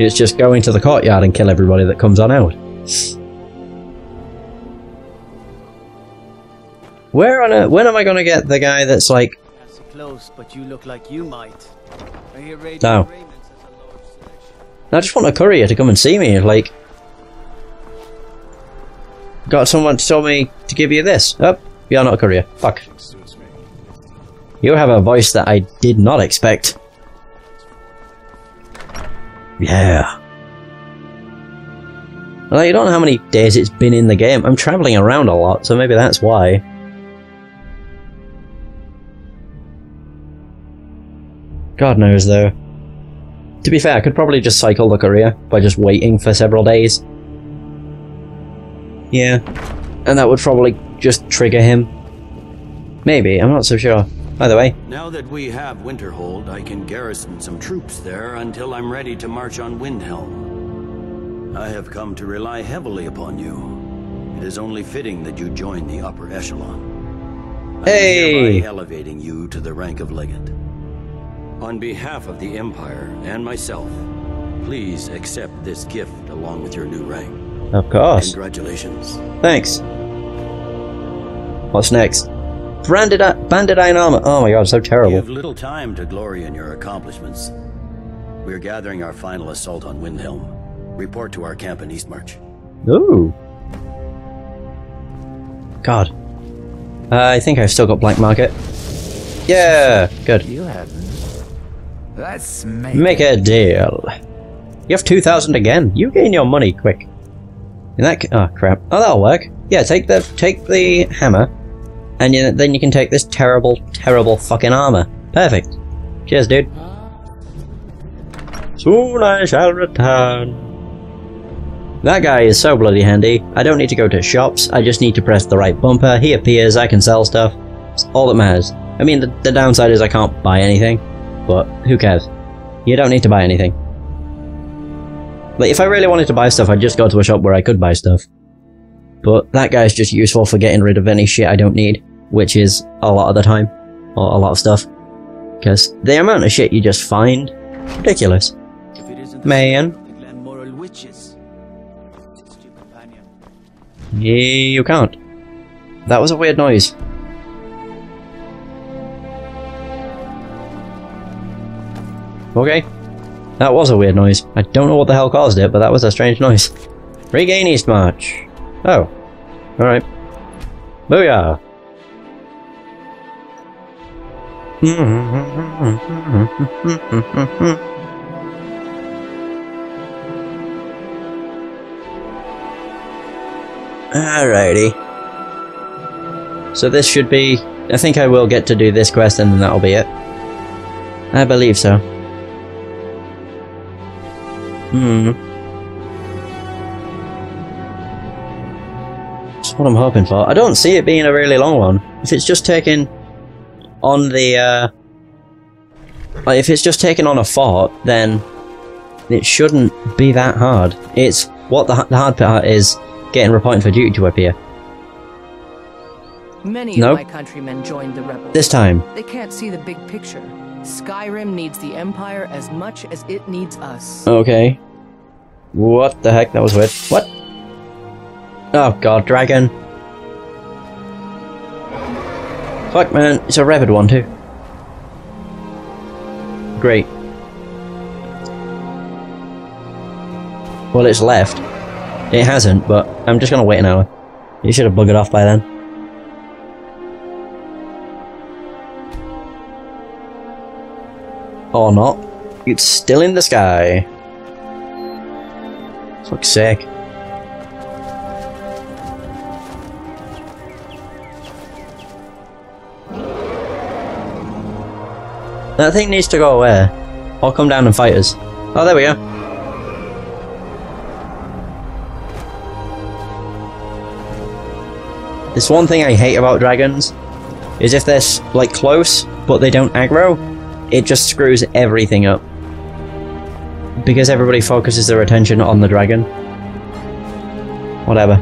[SPEAKER 1] It's just going to the courtyard and kill everybody that comes on out. Where on earth, when am I gonna get the guy that's like...
[SPEAKER 7] Close, but you look like you might. I
[SPEAKER 1] No.
[SPEAKER 7] Raymond says a large selection.
[SPEAKER 1] I just want a courier to come and see me, like... Got someone to tell me to give you this. Oh, you're not a courier. Fuck. You have a voice that I did not expect. Yeah. Well, you don't know how many days it's been in the game. I'm travelling around a lot, so maybe that's why. God knows, though. To be fair, I could probably just cycle the courier by just waiting for several days. Yeah. And that would probably just trigger him. Maybe, I'm not so sure. By the way,
[SPEAKER 2] Now that we have Winterhold, I can garrison some troops there until I'm ready to march on Windhelm. I have come to rely heavily upon you. It is only fitting that you join the upper echelon. I am
[SPEAKER 1] Hey!
[SPEAKER 2] elevating you to the rank of legate. On behalf of the Empire and myself, please accept this gift along with your new rank.
[SPEAKER 1] of course.
[SPEAKER 2] Congratulations.
[SPEAKER 1] Thanks. What's next? Branded banded iron armor. Oh my god, so
[SPEAKER 2] You
[SPEAKER 1] terrible.
[SPEAKER 2] have little time to glory in your accomplishments. We are gathering our final assault on Windhelm. Report to our camp in Eastmarch.
[SPEAKER 1] Ooh. God. Uh, I think I've still got black market. Yeah, good.
[SPEAKER 12] Let's make,
[SPEAKER 1] Make a deal. You have 2,000 again. You gain your money quick. In that oh crap. Oh, that'll work. Yeah, take the take the hammer And you, then you can take this terrible, terrible fucking armor. Perfect. Cheers, dude. Soon I shall return. That guy is so bloody handy. I don't need to go to shops, I just need to press the right bumper, he appears, I can sell stuff. It's all that matters. I mean, the, the downside is I can't buy anything, but who cares? You don't need to buy anything. Like, if I really wanted to buy stuff, I'd just go to a shop where I could buy stuff. But that guy's just useful for getting rid of any shit I don't need, which is a lot of the time, or a lot of stuff. Because the amount of shit you just find, ridiculous. Man. You can't. That was a weird noise. Okay. That was a weird noise. I don't know what the hell caused it, but that was a strange noise. Regain East March. Oh. Alright. Booyah! Alrighty. So this should be... I think I will get to do this quest and then that'll be it. I believe so. Hmm. That's what I'm hoping for. I don't see it being a really long one. If it's just taking on the, uh... Like, if it's just taking on a fort, then it shouldn't be that hard. It's what the, the hard part is getting reporting for duty to appear.
[SPEAKER 3] Many
[SPEAKER 1] Nope.
[SPEAKER 3] of my countrymen joined the rebels.
[SPEAKER 1] This time.
[SPEAKER 3] They can't see the big picture. Skyrim needs the Empire as much as it needs us.
[SPEAKER 1] Okay. What the heck? That was weird. What? Oh god, dragon. Fuck man, it's a rabid one too. Great. Well, it's left. It hasn't, but I'm just gonna wait an hour. You should have buggered off by then. Or not. It's still in the sky. Fuck's sake. That thing needs to go away. Or come down and fight us. Oh, there we go. This one thing I hate about dragons is if they're like close but they don't aggro, it just screws everything up. Because everybody focuses their attention on the dragon. Whatever.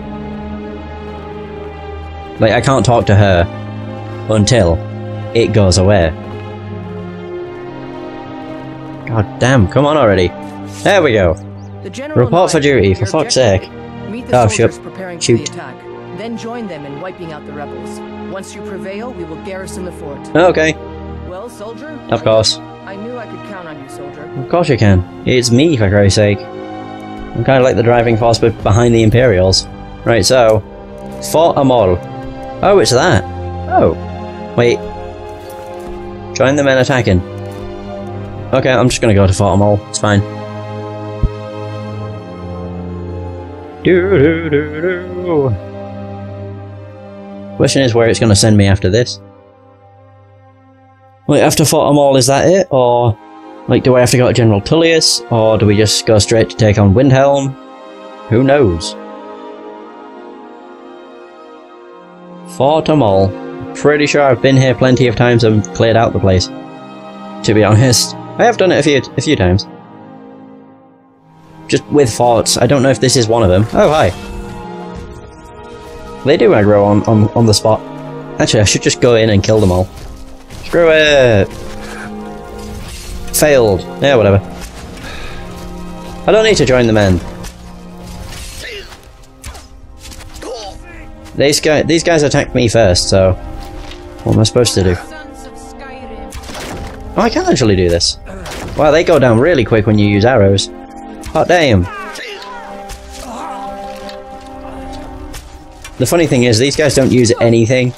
[SPEAKER 1] Like I can't talk to her until it goes away. God damn, come on already. There we go. Report for duty, for fuck's sake.
[SPEAKER 3] Meet the
[SPEAKER 1] Oh,
[SPEAKER 3] soldiers
[SPEAKER 1] shoot.
[SPEAKER 3] preparing
[SPEAKER 1] Shoot.
[SPEAKER 3] for the attack. Then join them in wiping out the rebels. Once you prevail, we will garrison the fort.
[SPEAKER 1] Okay,
[SPEAKER 3] Well, soldier?
[SPEAKER 1] of course.
[SPEAKER 3] I knew I could count on you, soldier.
[SPEAKER 1] Of course you can. It's me, for Christ's sake. I'm kind of like the driving force behind the Imperials. Right, so... Fort Amol. Oh, it's that. Oh. Wait. Join the men attacking. Okay, I'm just gonna go to Fort Amol. It's fine. Do do do do. Question is where it's gonna send me after this. Wait, after Amol, is that it? Or... Like, do I have to go to General Tullius, or do we just go straight to take on Windhelm? Who knows? Fort Amol. Pretty sure I've been here plenty of times and cleared out the place. To be [LAUGHS] honest, I have done it a few a few times. Just with forts. I don't know if this is one of them. Oh hi. They do aggro on on on the spot. Actually, I should just go in and kill them all. Screw it. Failed. Yeah, whatever. I don't need to join the men. These guys, these guys attacked me first, so what am I supposed to do? Oh, I can actually do this. Wow, they go down really quick when you use arrows. Hot damn. The funny thing is, these guys don't use anything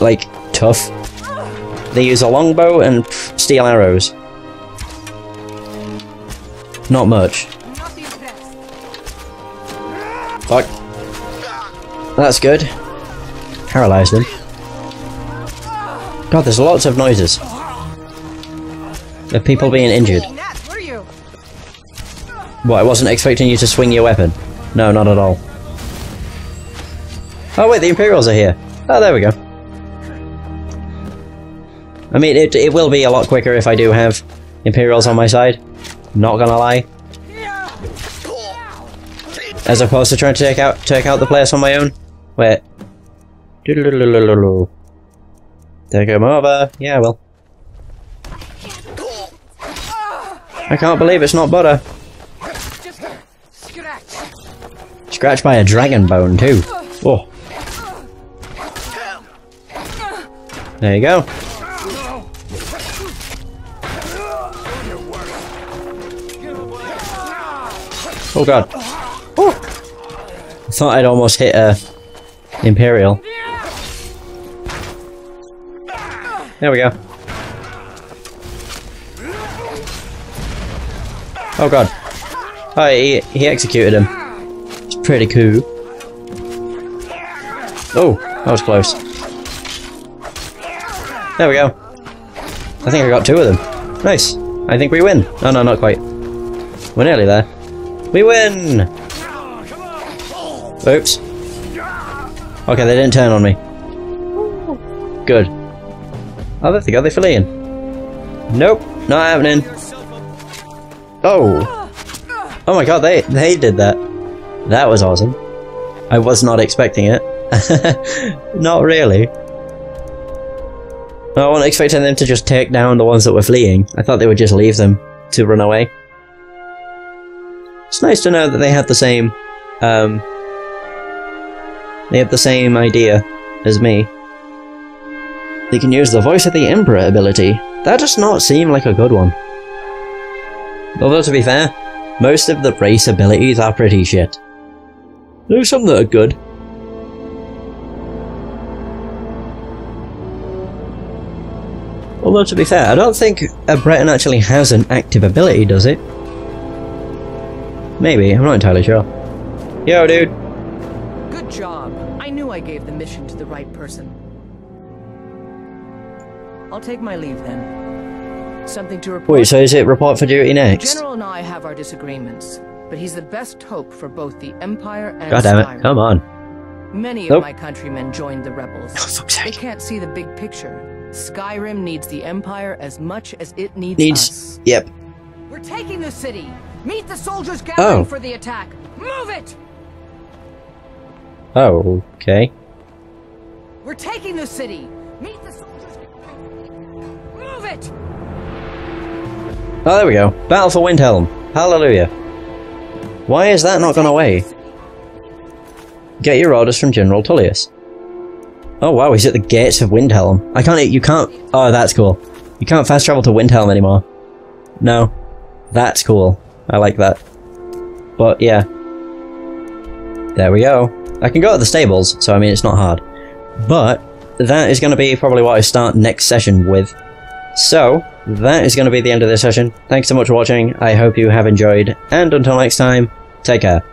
[SPEAKER 1] like tough. They use a longbow and steel arrows. Not much. Fuck. That's good. Paralyzed him. God, there's lots of noises. Of people being injured. What, I wasn't expecting you to swing your weapon? No, not at all. Oh wait, the Imperials are here. Oh, there we go. I mean, it, it will be a lot quicker if I do have Imperials on my side. Not gonna lie. As opposed to trying to take out take out the place on my own. Wait. Take him over. Yeah, well. I can't believe it's not butter. Scratched by a dragon bone too. Oh. There you go. Oh god. Oh. I thought I'd almost hit a Imperial. There we go. Oh god. Oh, he, he executed him. It's pretty cool. Oh, that was close. There we go. I think I got two of them. Nice. I think we win. Oh no, not quite. We're nearly there. We win! Oops. Okay, they didn't turn on me. Good. Oh, there they go, they're fleeing. Nope, not happening. Oh! Oh my god, they, they did that. That was awesome. I was not expecting it. [LAUGHS] not really. I wasn't expecting them to just take down the ones that were fleeing. I thought they would just leave them to run away. It's nice to know that they have the same, um, they have the same idea as me. They can use the Voice of the Emperor ability. That does not seem like a good one. Although to be fair, most of the race abilities are pretty shit. There's some that are good. Although to be fair, I don't think a Breton actually has an active ability, does it? Maybe, I'm not entirely sure. Yo, dude.
[SPEAKER 3] Good job. I knew I gave the mission to the right person. I'll take my leave then. Something to report.
[SPEAKER 1] Wait, so is it report for duty
[SPEAKER 3] The
[SPEAKER 1] next?
[SPEAKER 3] General and I have our disagreements, but he's the best hope for both the Empire and
[SPEAKER 1] God damn it,
[SPEAKER 3] Skyrim.
[SPEAKER 1] come on.
[SPEAKER 3] Many
[SPEAKER 1] Nope.
[SPEAKER 3] of my countrymen joined the rebels. they can't see the big picture. Skyrim needs the Empire as much as it needs,
[SPEAKER 1] Needs,
[SPEAKER 3] us.
[SPEAKER 1] yep.
[SPEAKER 3] We're taking the city. Meet the soldiers gathering
[SPEAKER 1] Oh.
[SPEAKER 3] for the attack. Move it!
[SPEAKER 1] Oh, okay.
[SPEAKER 3] We're taking the city. Meet the soldiers. Move it!
[SPEAKER 1] Oh, there we go. Battle for Windhelm. Hallelujah. Why is that not gone away? Get your orders from General Tullius. Oh wow, he's at the gates of Windhelm. I can't, you can't, oh that's cool. You can't fast travel to Windhelm anymore. No. That's cool. I like that. But yeah. There we go. I can go to the stables, so I mean it's not hard. But, that is going to be probably what I start next session with. So, that is going to be the end of this session. Thanks so much for watching, I hope you have enjoyed, and until next time, take care.